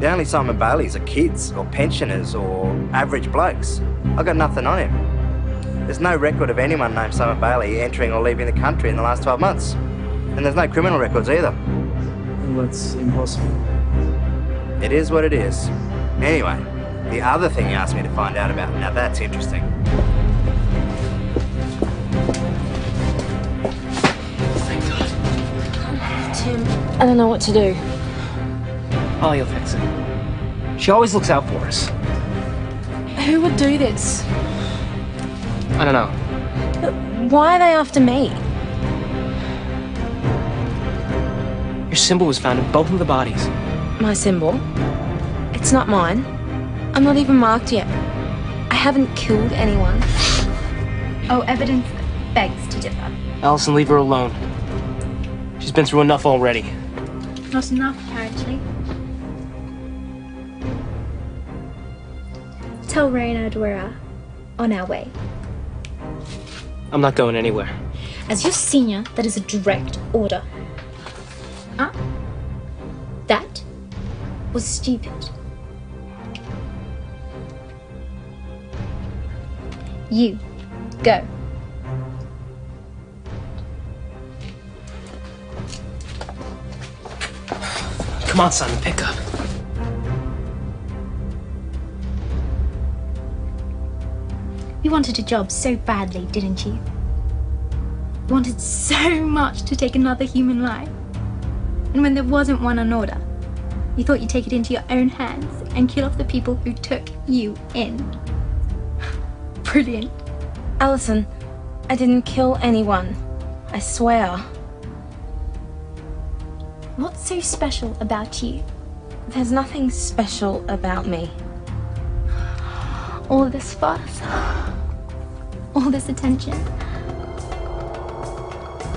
The only Simon Baileys are kids, or pensioners, or average blokes. I got nothing on him. There's no record of anyone named Simon Bailey entering or leaving the country in the last 12 months. And there's no criminal records either. Well, that's impossible. It is what it is. Anyway, the other thing you asked me to find out about, now that's interesting. Tim, I don't know what to do. Oh, you'll fix it. She always looks out for us. Who would do this? I don't know. Why are they after me? Your symbol was found in both of the bodies. My symbol? It's not mine. I'm not even marked yet. I haven't killed anyone. Oh, evidence begs to differ. Allison, leave her alone. She's been through enough already. Not enough, apparently. Tell Reynard we're uh, on our way. I'm not going anywhere. As your senior, that is a direct order. Huh? That was stupid. You go. Come on, Simon, pick up. You wanted a job so badly, didn't you? You wanted so much to take another human life. And when there wasn't one on order, you thought you'd take it into your own hands and kill off the people who took you in. Brilliant. Allison, I didn't kill anyone. I swear. What's so special about you? There's nothing special about me. All this fuss, all this attention.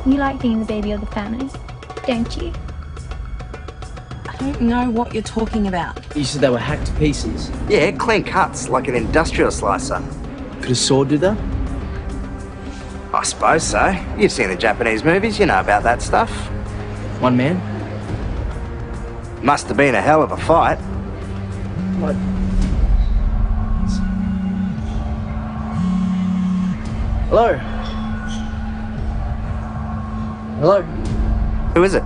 You like being the baby of the family, don't you? I don't know what you're talking about. You said they were hacked to pieces. Yeah, clean cuts, like an industrial slicer. Could a sword do that? I suppose so. You've seen the Japanese movies, you know about that stuff. One man? Must have been a hell of a fight. What? Hello? Hello? Who is it?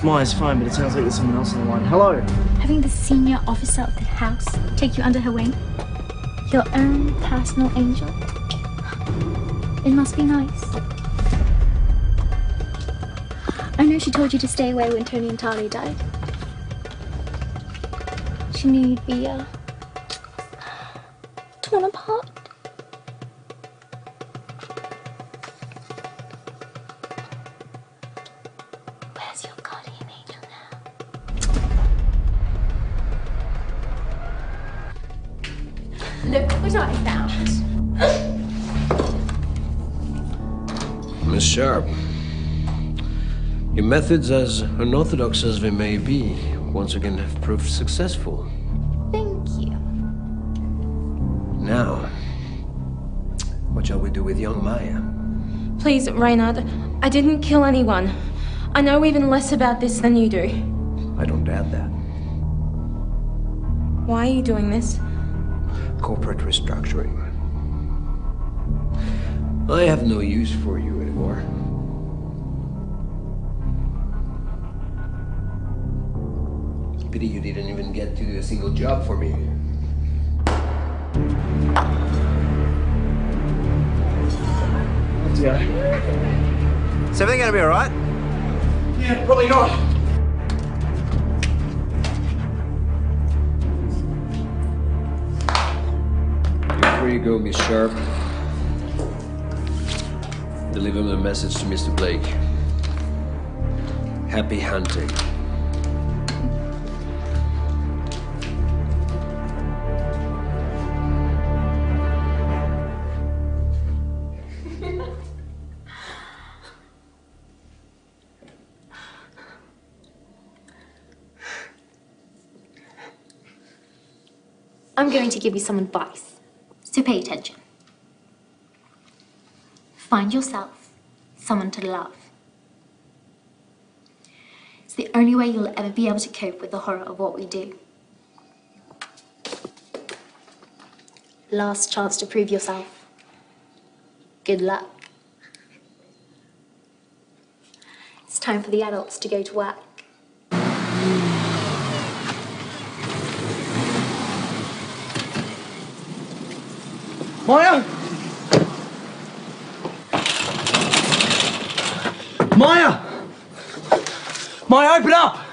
It's Maya's phone, but it sounds like there's someone else on the line. Hello? Having the senior officer of the house take you under her wing? Your own personal angel? It must be nice. I know she told you to stay away when Tony and Tali died. She knew you'd be, uh, methods, as unorthodox as they may be, once again have proved successful. Thank you. Now, what shall we do with young Maya? Please, Reynard, I didn't kill anyone. I know even less about this than you do. I don't doubt that. Why are you doing this? Corporate restructuring. I have no use for you single job for me. Let's. Is everything gonna be alright? Yeah, probably not. Before you go, Miss Sharp, deliver the message to Mr. Blake. Happy hunting. I'm going to give you some advice. So pay attention. Find yourself someone to love. It's the only way you'll ever be able to cope with the horror of what we do. Last chance to prove yourself. Good luck. It's time for the adults to go to work. Maya! Maya! Maya, open up!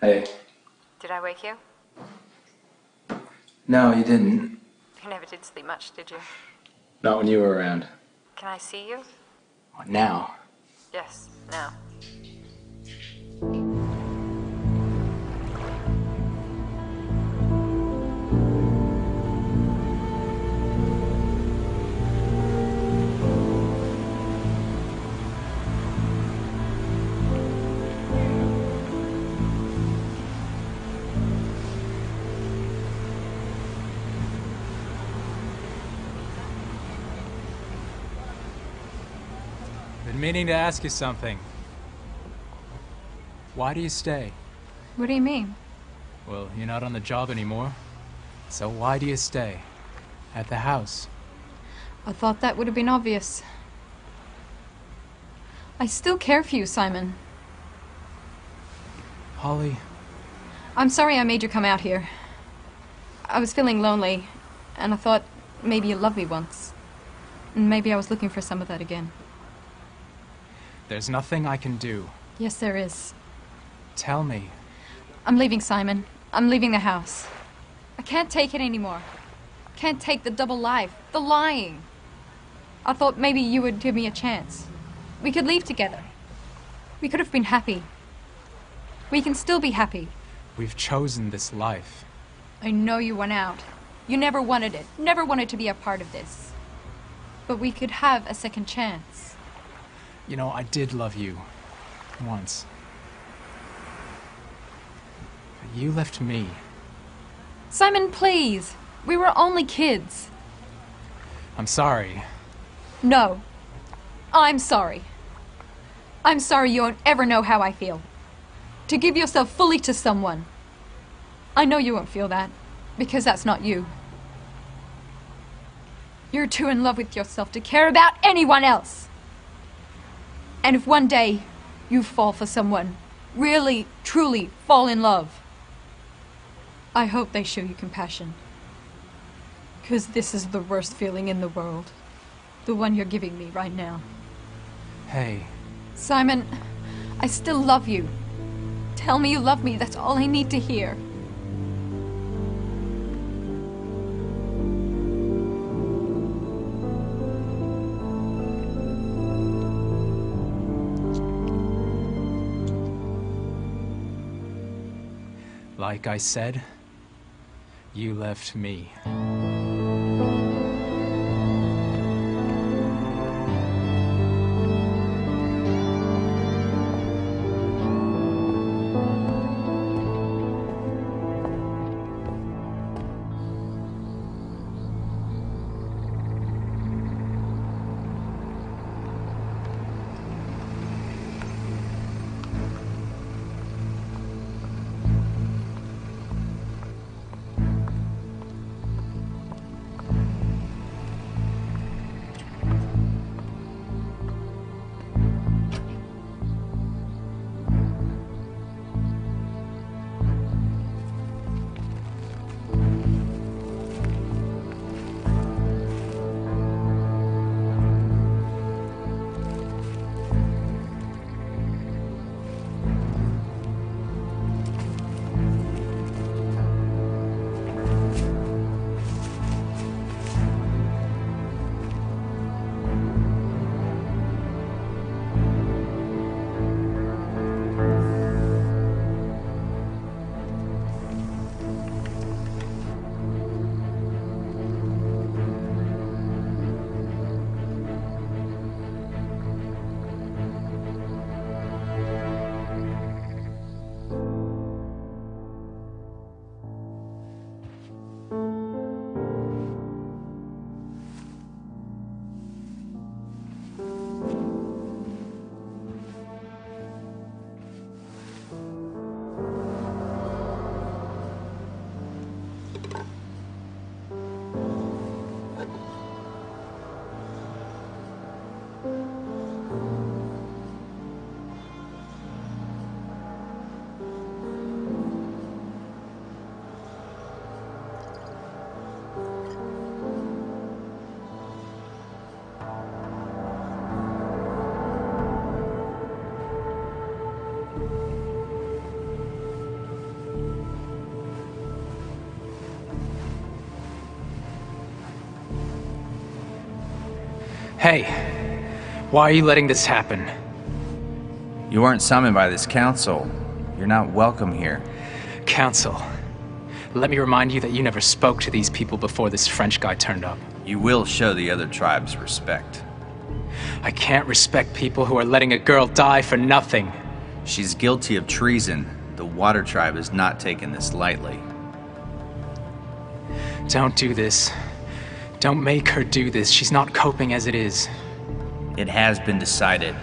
Hey. Did I wake you? No, you didn't. You never did sleep much, did you? Not when you were around. Can I see you? What, now? Yes, now. Meaning to ask you something. Why do you stay? What do you mean? Well, you're not on the job anymore. So why do you stay? At the house? I thought that would have been obvious. I still care for you, Simon. Holly, I'm sorry I made you come out here. I was feeling lonely, and I thought maybe you loved me once. And maybe I was looking for some of that again. There's nothing I can do. Yes, there is. Tell me. I'm leaving, Simon. I'm leaving the house. I can't take it anymore. Can't take the double life, the lying. I thought maybe you would give me a chance. We could leave together. We could have been happy. We can still be happy. We've chosen this life. I know you went out. You never wanted it, never wanted to be a part of this. But we could have a second chance. You know, I did love you. Once. But you left me. Simon, please! We were only kids. I'm sorry. No. I'm sorry. I'm sorry you won't ever know how I feel. To give yourself fully to someone. I know you won't feel that, because that's not you. You're too in love with yourself to care about anyone else. And if one day you fall for someone, really, truly fall in love, I hope they show you compassion. Because this is the worst feeling in the world. The one you're giving me right now. Hey, Simon, I still love you. Tell me you love me, that's all I need to hear. Like I said, you left me. Hey, why are you letting this happen? You weren't summoned by this council. You're not welcome here. Council. Let me remind you that you never spoke to these people before this French guy turned up. You will show the other tribes respect. I can't respect people who are letting a girl die for nothing. She's guilty of treason. The Water Tribe has not taken this lightly. Don't do this. Don't make her do this. She's not coping as it is. It has been decided.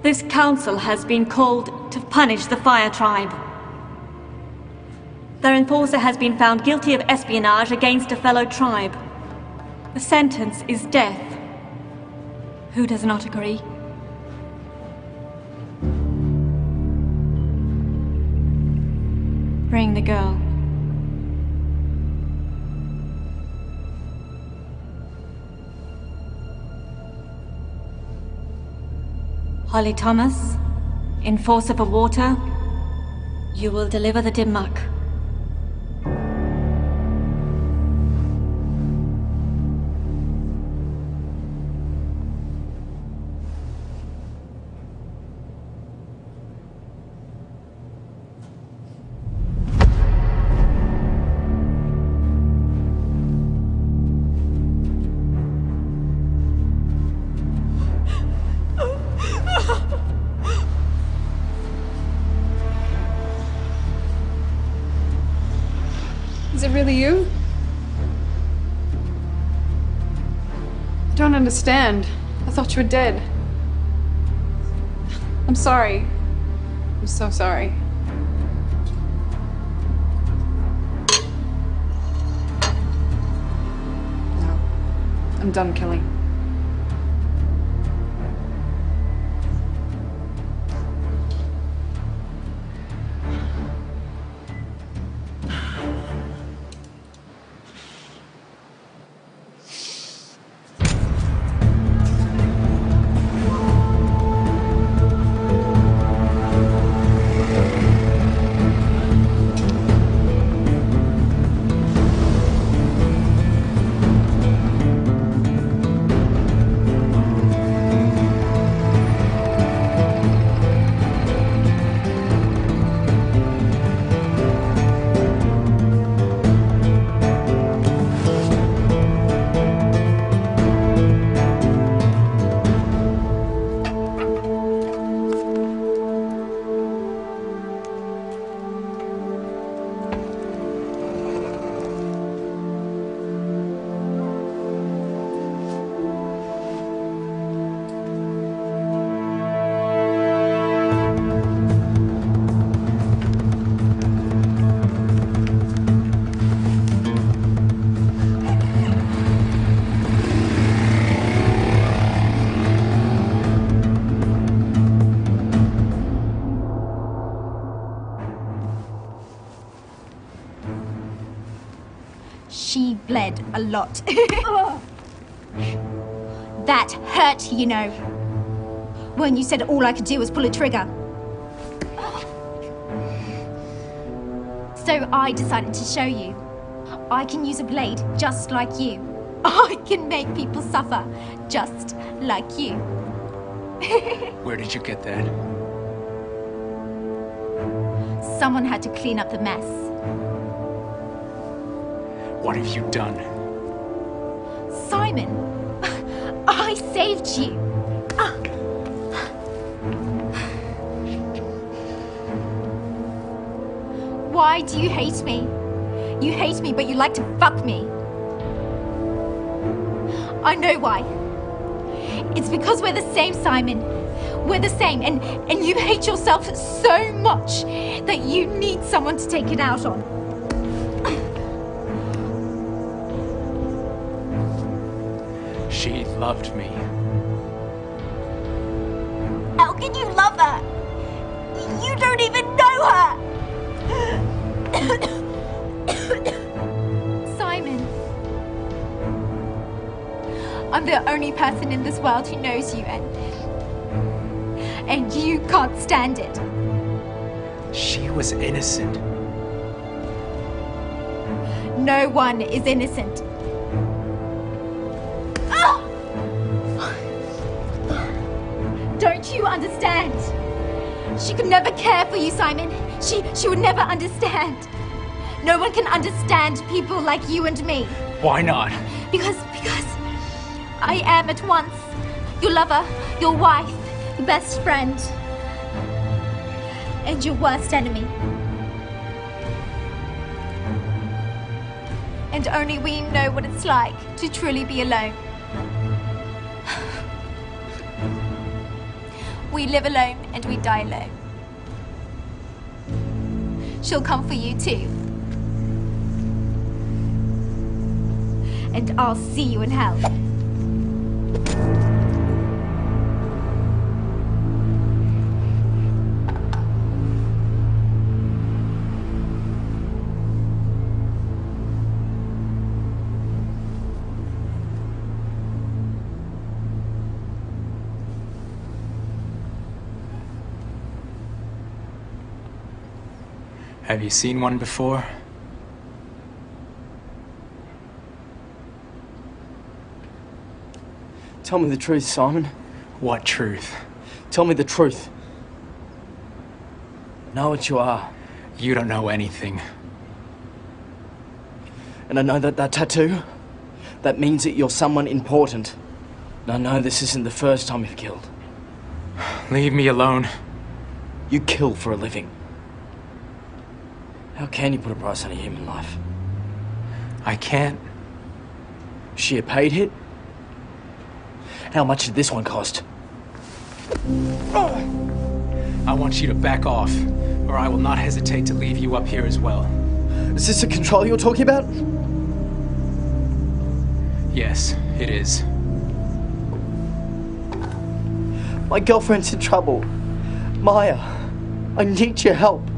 This council has been called to punish the Fire Tribe. Their enforcer has been found guilty of espionage against a fellow tribe. The sentence is death. Who does not agree? go. Holly Thomas, enforcer for water, you will deliver the Dimmuck. Understand. I thought you were dead. I'm sorry. I'm so sorry. No. I'm done killing. A lot. that hurt, you know. When you said all I could do was pull a trigger. So I decided to show you. I can use a blade just like you. I can make people suffer just like you. Where did you get that? Someone had to clean up the mess. What have you done? Simon, I saved you. Why do you hate me? You hate me, but you like to fuck me. I know why. It's because we're the same, Simon. We're the same, and, and you hate yourself so much that you need someone to take it out on. Loved me. How can you love her? You don't even know her! Simon. I'm the only person in this world who knows you, and. and you can't stand it. She was innocent. No one is innocent. She could never care for you, Simon. She she would never understand. No one can understand people like you and me. Why not? Because because I am at once your lover, your wife, your best friend, and your worst enemy. And only we know what it's like to truly be alone. We live alone and we die alone. She'll come for you too. And I'll see you in hell. Have you seen one before? Tell me the truth, Simon. What truth? Tell me the truth. Know what you are. You don't know anything. And I know that that tattoo, that means that you're someone important. And I know this isn't the first time you've killed. Leave me alone. You kill for a living. How can you put a price on a human life? I can't. She a paid hit? How much did this one cost? I want you to back off, or I will not hesitate to leave you up here as well. Is this the control you're talking about? Yes, it is. My girlfriend's in trouble. Maya, I need your help.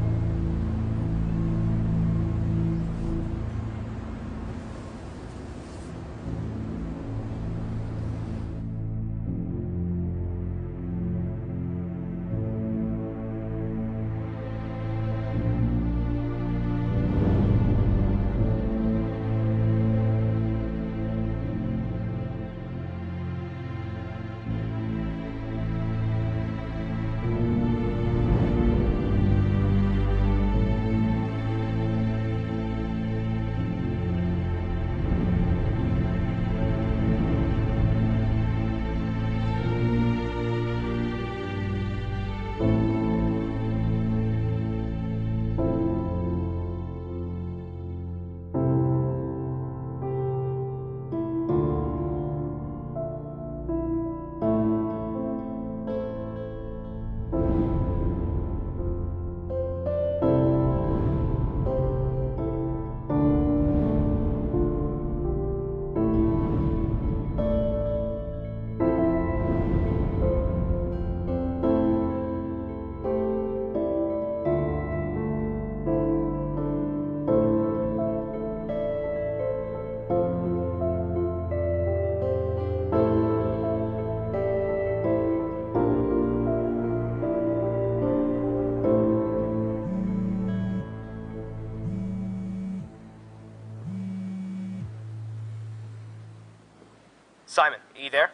Simon, are you there?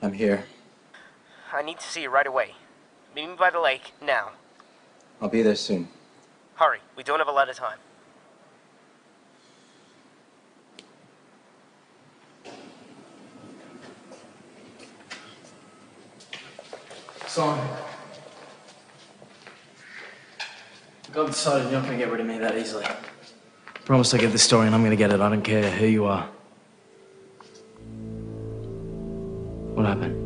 I'm here. I need to see you right away. Meet me by the lake, now. I'll be there soon. Hurry, we don't have a lot of time. Simon. I've decided you're not going to get rid of me that easily. Promise I'll get this story and I'm going to get it. I don't care who you are. What happened?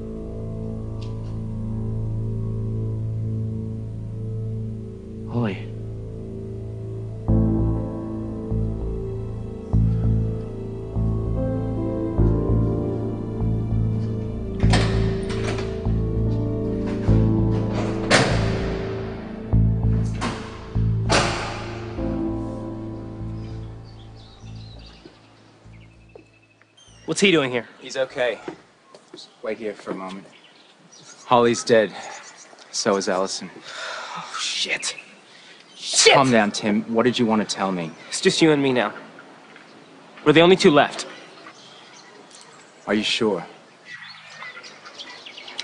Holly. What's he doing here? He's okay. Just wait here for a moment. Holly's dead. So is Allison. Oh, shit. Shit! Calm down, Tim. What did you want to tell me? It's just you and me now. We're the only two left. Are you sure?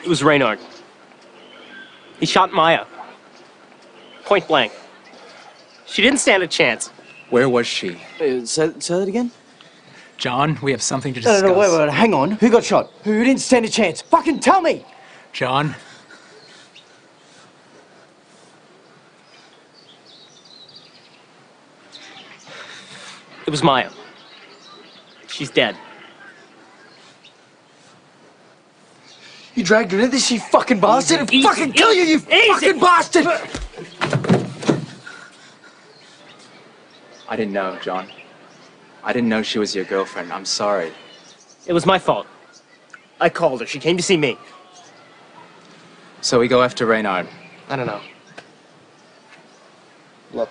It was Reynard. He shot Maya. Point blank. She didn't stand a chance. Where was she? Uh, say, say that again? John, we have something to No, discuss. no, no, wait, wait, wait, hang on. Who got shot? Who didn't stand a chance? Fucking tell me! John, It was Maya. She's dead. You dragged her into this, you fucking bastard! Easy, I'll fucking easy, kill you, you easy. fucking bastard! I didn't know, John. I didn't know she was your girlfriend. I'm sorry. It was my fault. I called her. She came to see me. So we go after Reynard. I don't know. Look.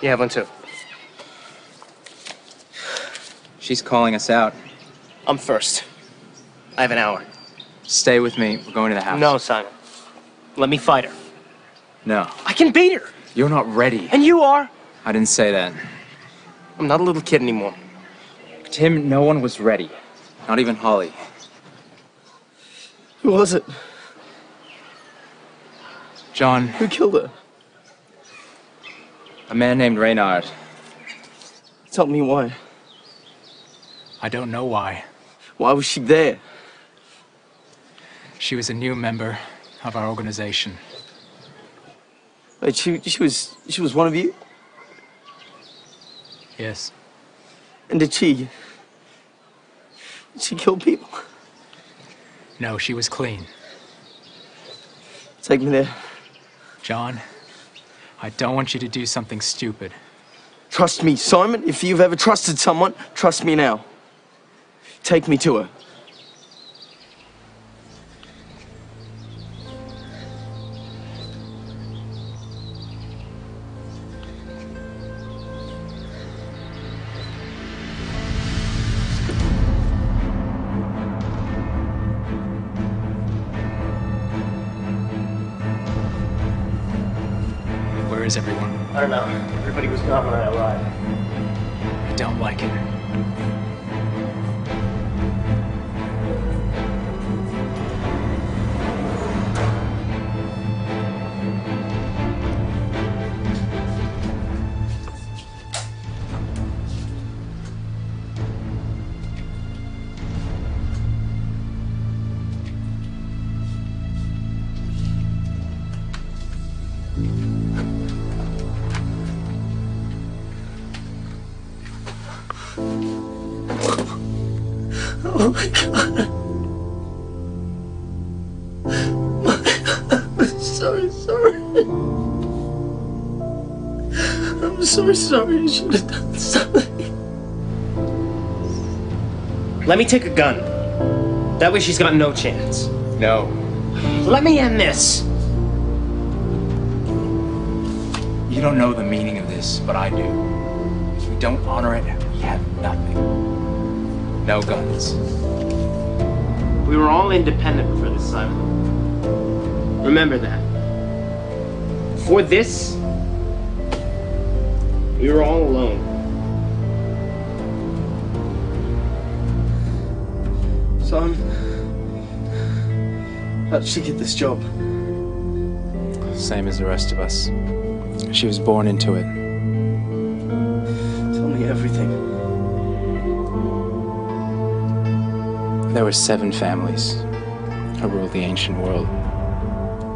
You have one too. She's calling us out. I'm first. I have an hour. Stay with me. We're going to the house. No, Simon. Let me fight her. No. I can beat her. You're not ready. And you are. I didn't say that. I'm not a little kid anymore. Tim, no one was ready. Not even Holly. Who was it? John, Who killed her? a man named Reynard. Tell me why. I don't know why. Why was she there? She was a new member of our organization. Wait, she, she was she was one of you? Yes. And did she did she kill people? No, she was clean. Take me there. John, I don't want you to do something stupid. Trust me, Simon. If you've ever trusted someone, trust me now. Take me to her. My god. I'm so sorry. I'm so sorry. I should have done something. Let me take a gun. That way she's got no chance. No. Let me end this. You don't know the meaning of this, but I do. If we don't honor it, we have nothing. No guns. We were all independent before this, Simon. Remember that. For this, we were all alone. Simon, how did she get this job? Same as the rest of us. She was born into it. Tell me everything. There were seven families who ruled the ancient world.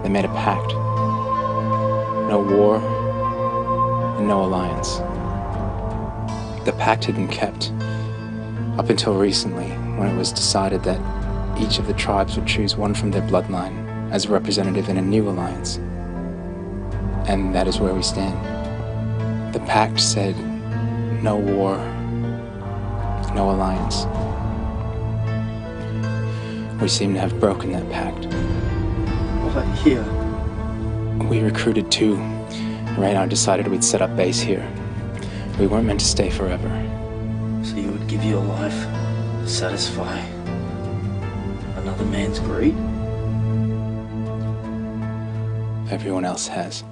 They made a pact. No war and no alliance. The pact had been kept up until recently when it was decided that each of the tribes would choose one from their bloodline as a representative in a new alliance. And that is where we stand. The pact said no war, no alliance. We seem to have broken that pact. Why here? We recruited two. Reynard decided we'd set up base here. We weren't meant to stay forever. So you would give your life to satisfy another man's greed? Everyone else has.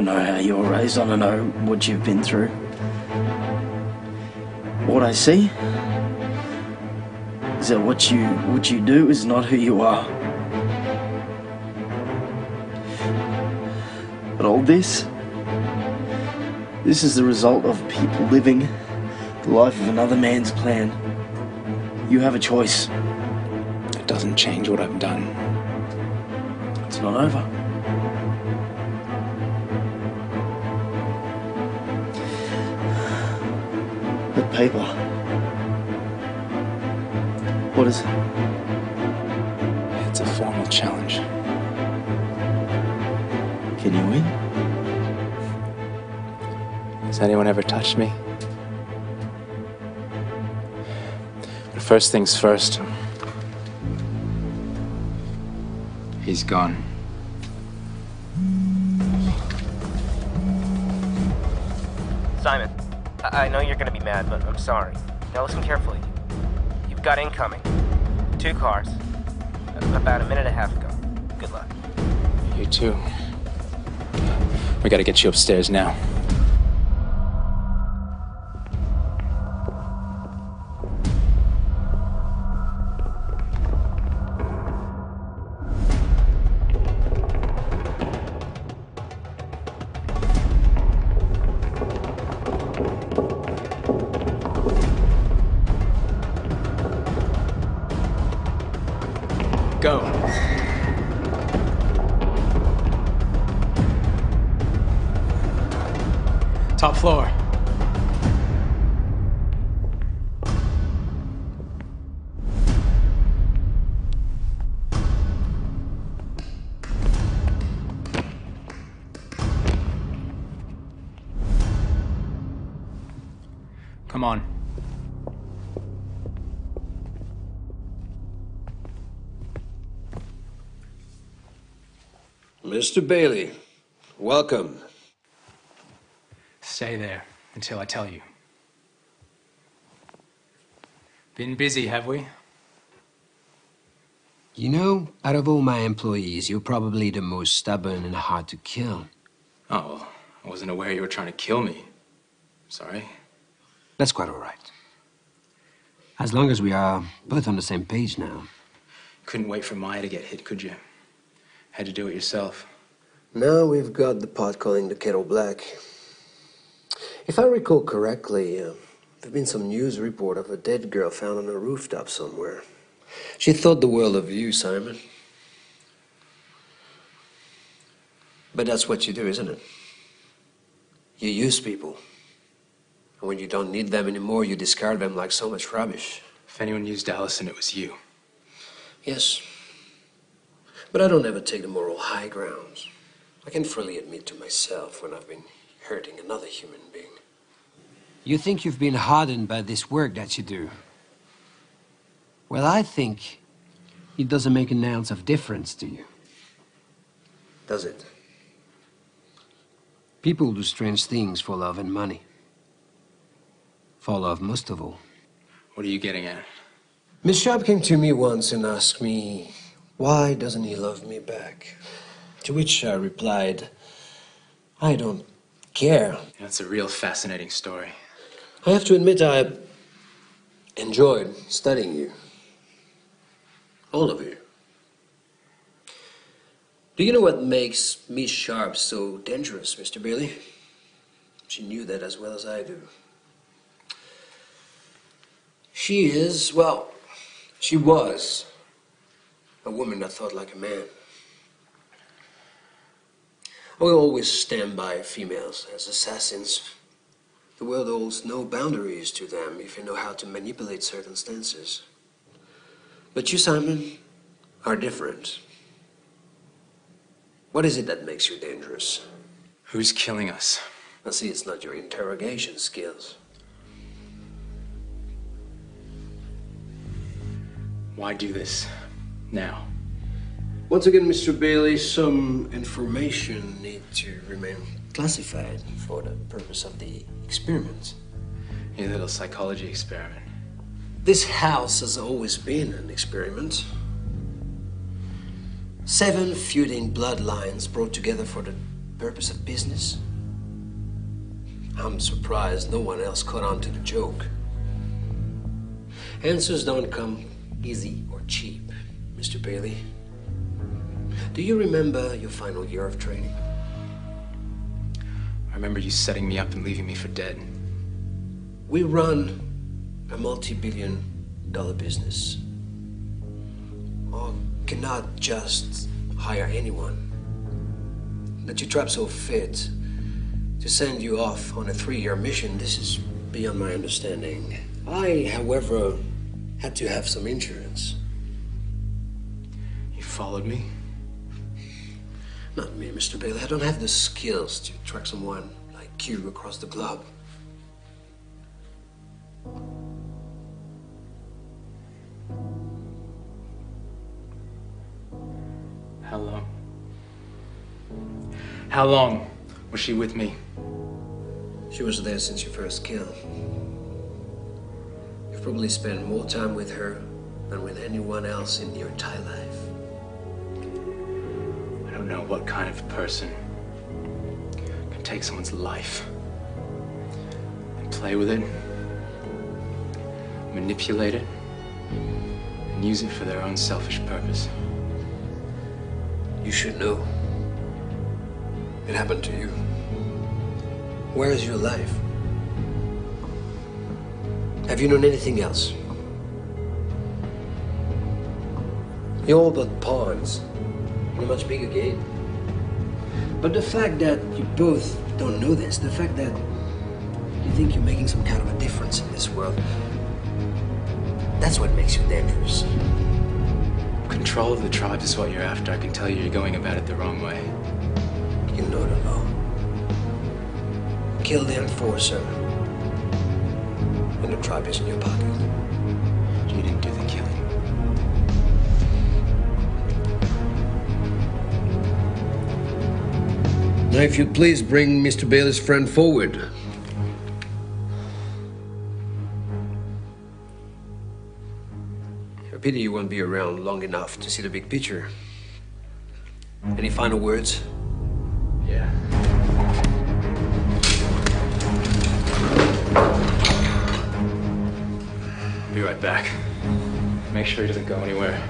I don't know how you were raised. I don't know what you've been through. What I see is that what you what you do is not who you are. But all this, this is the result of people living the life of another man's plan. You have a choice. It doesn't change what I've done. It's not over. Paper. What is it? It's a formal challenge. Can you win? Has anyone ever touched me? But first things first. He's gone. I, I know you're gonna be mad, but I'm sorry. Now listen carefully. You've got incoming. Two cars. About a minute and a half ago. Good luck. You too. We gotta get you upstairs now. Mr. Bailey, welcome. Stay there until I tell you. Been busy, have we? You know, out of all my employees, you're probably the most stubborn and hard to kill. Oh, well, I wasn't aware you were trying to kill me. Sorry. That's quite all right. As long as we are both on the same page now. Couldn't wait for Maya to get hit, could you? Had to do it yourself. Now we've got the pot calling the kettle black. If I recall correctly, uh, there's been some news report of a dead girl found on a rooftop somewhere. She thought the world of you, Simon. But that's what you do, isn't it? You use people. And when you don't need them anymore, you discard them like so much rubbish. If anyone used Allison, it was you. Yes. But I don't ever take the moral high ground. I can freely admit to myself when I've been hurting another human being. You think you've been hardened by this work that you do? Well, I think it doesn't make an ounce of difference to you. Does it? People do strange things for love and money. For love, most of all. What are you getting at? Miss Sharp came to me once and asked me, why doesn't he love me back? To which I replied, I don't care. That's a real fascinating story. I have to admit I enjoyed studying you. All of you. Do you know what makes Miss Sharp so dangerous, Mr. Bailey? She knew that as well as I do. She is, well, she was a woman that thought like a man. We always stand by females as assassins. The world holds no boundaries to them if you know how to manipulate circumstances. But you, Simon, are different. What is it that makes you dangerous? Who's killing us? I see it's not your interrogation skills. Why do this now? Once again, Mr. Bailey, some information need to remain classified for the purpose of the experiment. A little psychology experiment. This house has always been an experiment. Seven feuding bloodlines brought together for the purpose of business. I'm surprised no one else caught on to the joke. Answers don't come easy or cheap, Mr. Bailey. Do you remember your final year of training? I remember you setting me up and leaving me for dead. We run a multi-billion dollar business. Or cannot just hire anyone. That you trap so fit to send you off on a three-year mission, this is beyond my understanding. I, however, had to have some insurance. You followed me? Not me, Mr. Bailey. I don't have the skills to track someone like you across the globe. How long? How long was she with me? She was there since your first kill. You've probably spent more time with her than with anyone else in your entire life. Don't know what kind of person can take someone's life and play with it, manipulate it, and use it for their own selfish purpose. You should know. It happened to you. Where is your life? Have you known anything else? You're all but pawns in a much bigger game. But the fact that you both don't know this, the fact that you think you're making some kind of a difference in this world, that's what makes you dangerous. Control of the tribes is what you're after. I can tell you you're going about it the wrong way. You know the law. Kill the enforcer. And the tribe is in your pocket. Now, if you'd please bring Mr. Bailey's friend forward. A pity you won't be around long enough to see the big picture. Any final words? Yeah. Be right back. Make sure he doesn't go anywhere.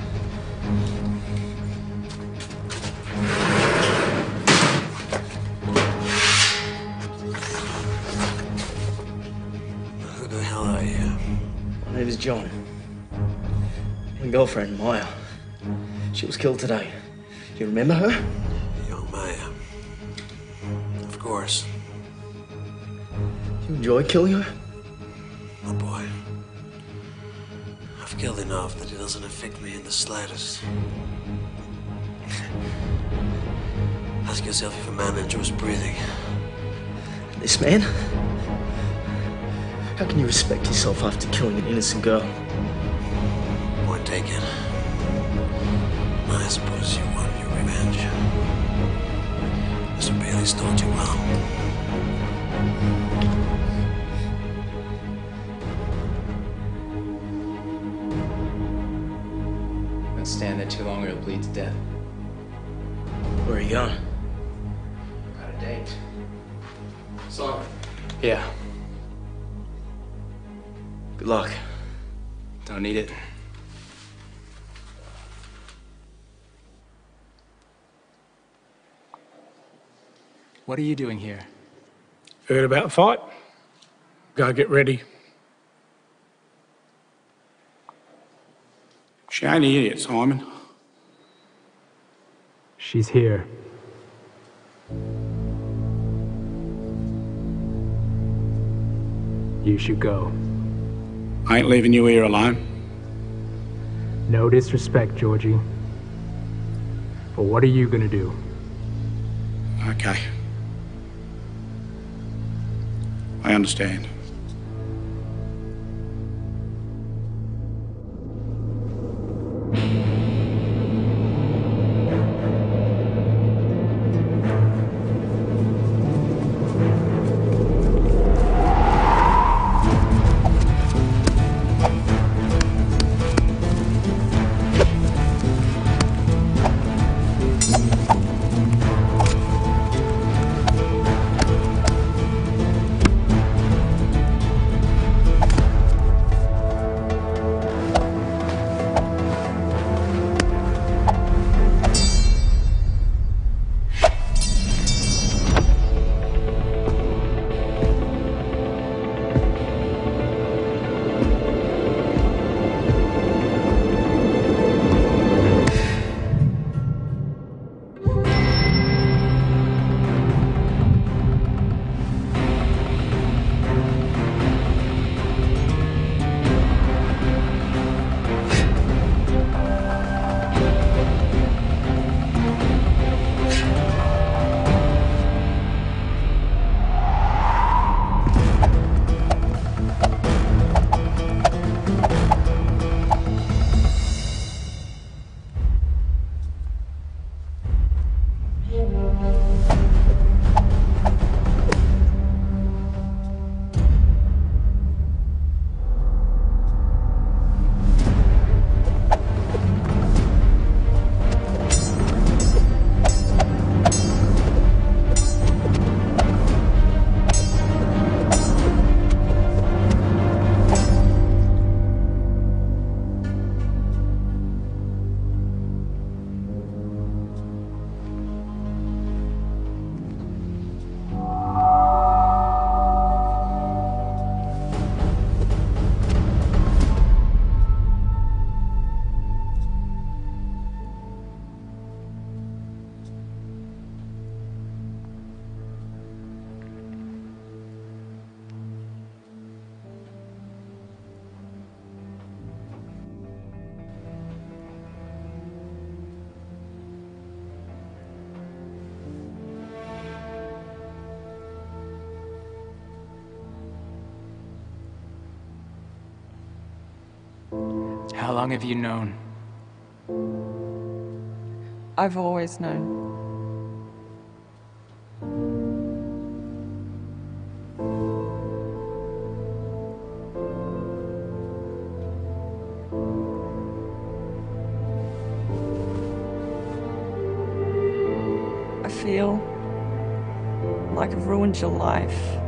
John. My girlfriend, Maya. She was killed today. You remember her? Young Maya. Of course. You enjoy killing her? Oh boy. I've killed enough that it doesn't affect me in the slightest. Ask yourself if a man enjoys breathing. This man? How can you respect yourself after killing an innocent girl? Point taken. I suppose you want your revenge. Mr. Bailey's taught you well. Don't stand there too long or you'll bleed to death. Where are you going? Got a date. Simon. Yeah. Good luck. Don't need it. What are you doing here? Heard about the fight? Gotta get ready. She ain't here yet, Simon. She's here. You should go. I ain't leaving you here alone. No disrespect, Georgie. But what are you gonna do? Okay. I understand. Long have you known? I've always known. I feel like I've ruined your life.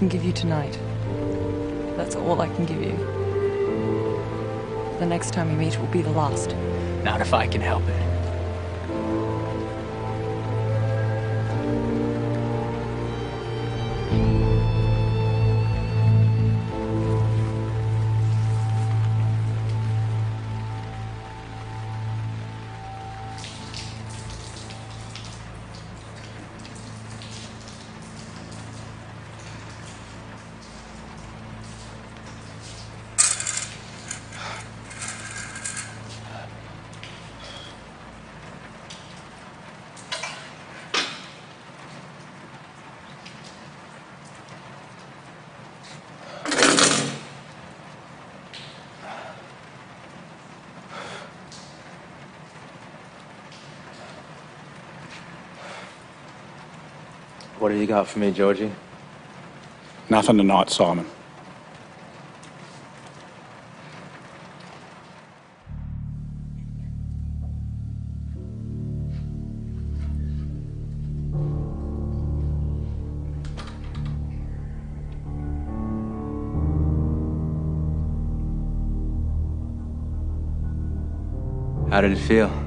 Can give you tonight. That's all I can give you. The next time we meet will be the last. Not if I can help it. What have you got for me, Georgie? Nothing tonight, Simon. How did it feel?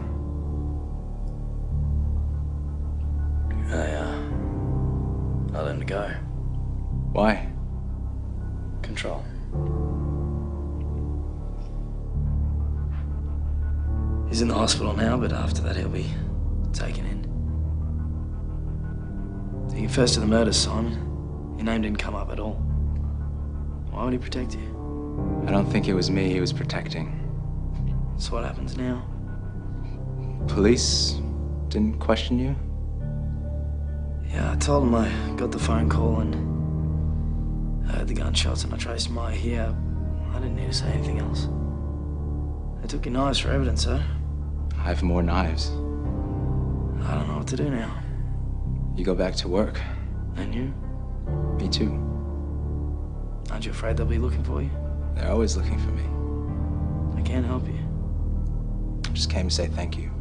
Hospital now, but after that he'll be taken in. He confessed to the murders, Simon. Your name didn't come up at all. Why would he protect you? I don't think it was me he was protecting. So what happens now? Police didn't question you? Yeah, I told him I got the phone call and I heard the gunshots and I traced my here. I didn't need to say anything else. They took your knives for evidence, sir. I have more knives. I don't know what to do now. You go back to work. And you? Me too. Aren't you afraid they'll be looking for you? They're always looking for me. I can't help you. I Just came to say thank you.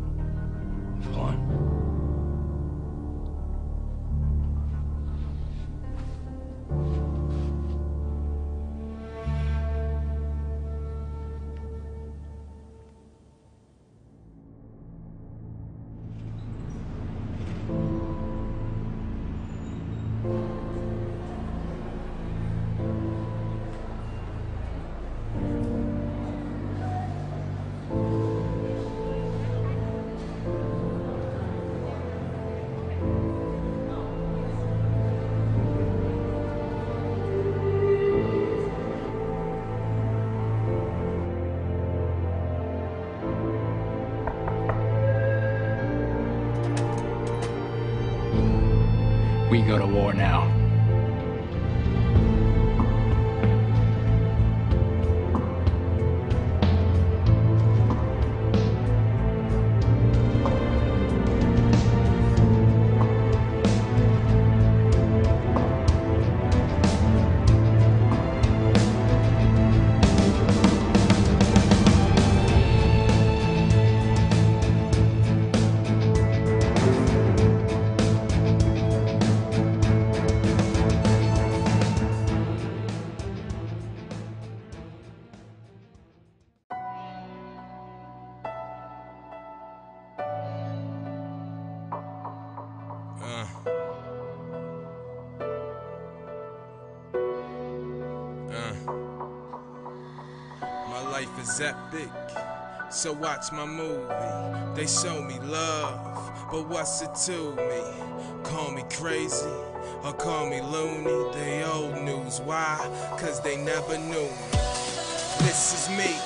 Uh. uh. My life is epic, so watch my movie. They show me love, but what's it to me? Call me crazy or call me loony. They old news, why? Cause they never knew me. This is me.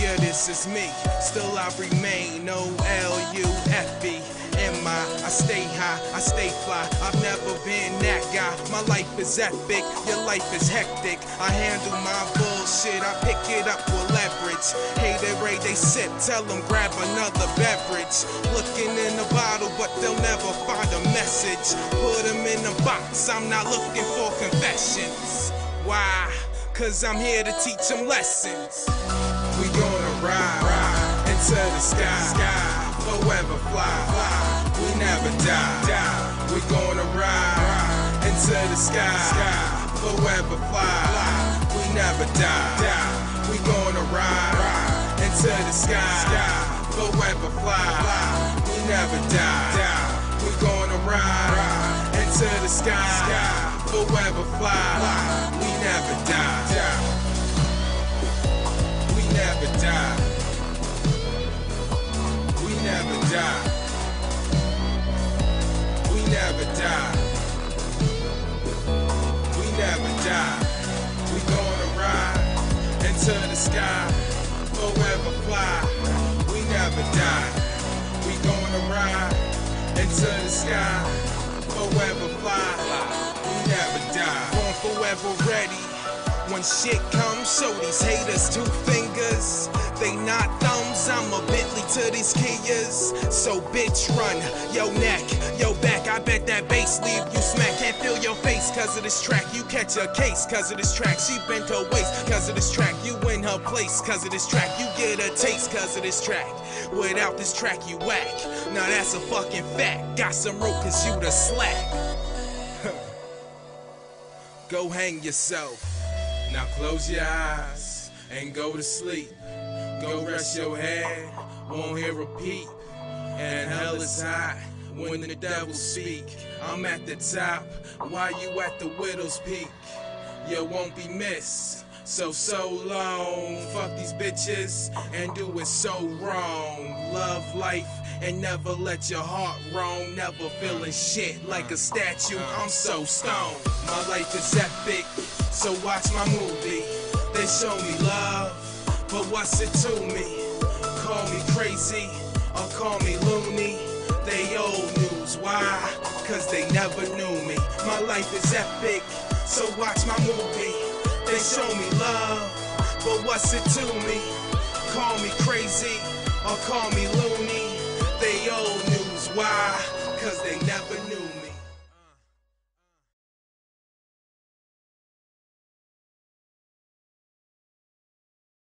Yeah, this is me. Still I remain O-L-U-F-E. Am I? I stay high, I stay fly. I've never been that guy. My life is epic, your life is hectic. I handle my bullshit, I pick it up with leverage. Hey, they sip, tell them grab another beverage. Looking in the bottle, but they'll never find a message. Put them in a box, I'm not looking for confessions. Why? Cause I'm here to teach them lessons. We gonna ride, ride into the sky, sky, forever fly, fly. We never die, die. We gonna ride, ride into the sky, sky, forever fly, fly. We never die, die. We gonna ride, ride into the sky, sky, forever fly, fly. We never die, die. We gonna ride, ride into the sky, sky, forever fly, fly. We never die, die. We never die. We never die. We never die. We never die. We gonna ride into the sky, forever fly. We never die. We gonna ride into the sky, forever fly. We never die. Born forever ready. When shit comes, show these haters two fingers. They not thumbs, I'm a Bentley to these Kias. So bitch, run yo neck, yo back. I bet that bass leave you smack. Can't feel your face cause of this track. You catch a case cause of this track. She bent her waist cause of this track. You in her place cause of this track. You get a taste cause of this track. Without this track, you whack. Now that's a fucking fact. Got some rope cause you the slack. Go hang yourself. Now close your eyes and go to sleep. Go rest your head, won't hear a peep. And hell is hot when the devil speak. I'm at the top, while you at the widow's peak. You won't be missed. So, so long. Fuck these bitches and do it so wrong. Love life and never let your heart roam. Never feeling shit like a statue. I'm so stoned. My life is epic, so watch my movie. They show me love, but what's it to me? Call me crazy or call me loony. They old news. Why? Cause they never knew me. My life is epic, so watch my movie. They show me love, but what's it to me? Call me crazy or call me loony. They old news. Why? Cause they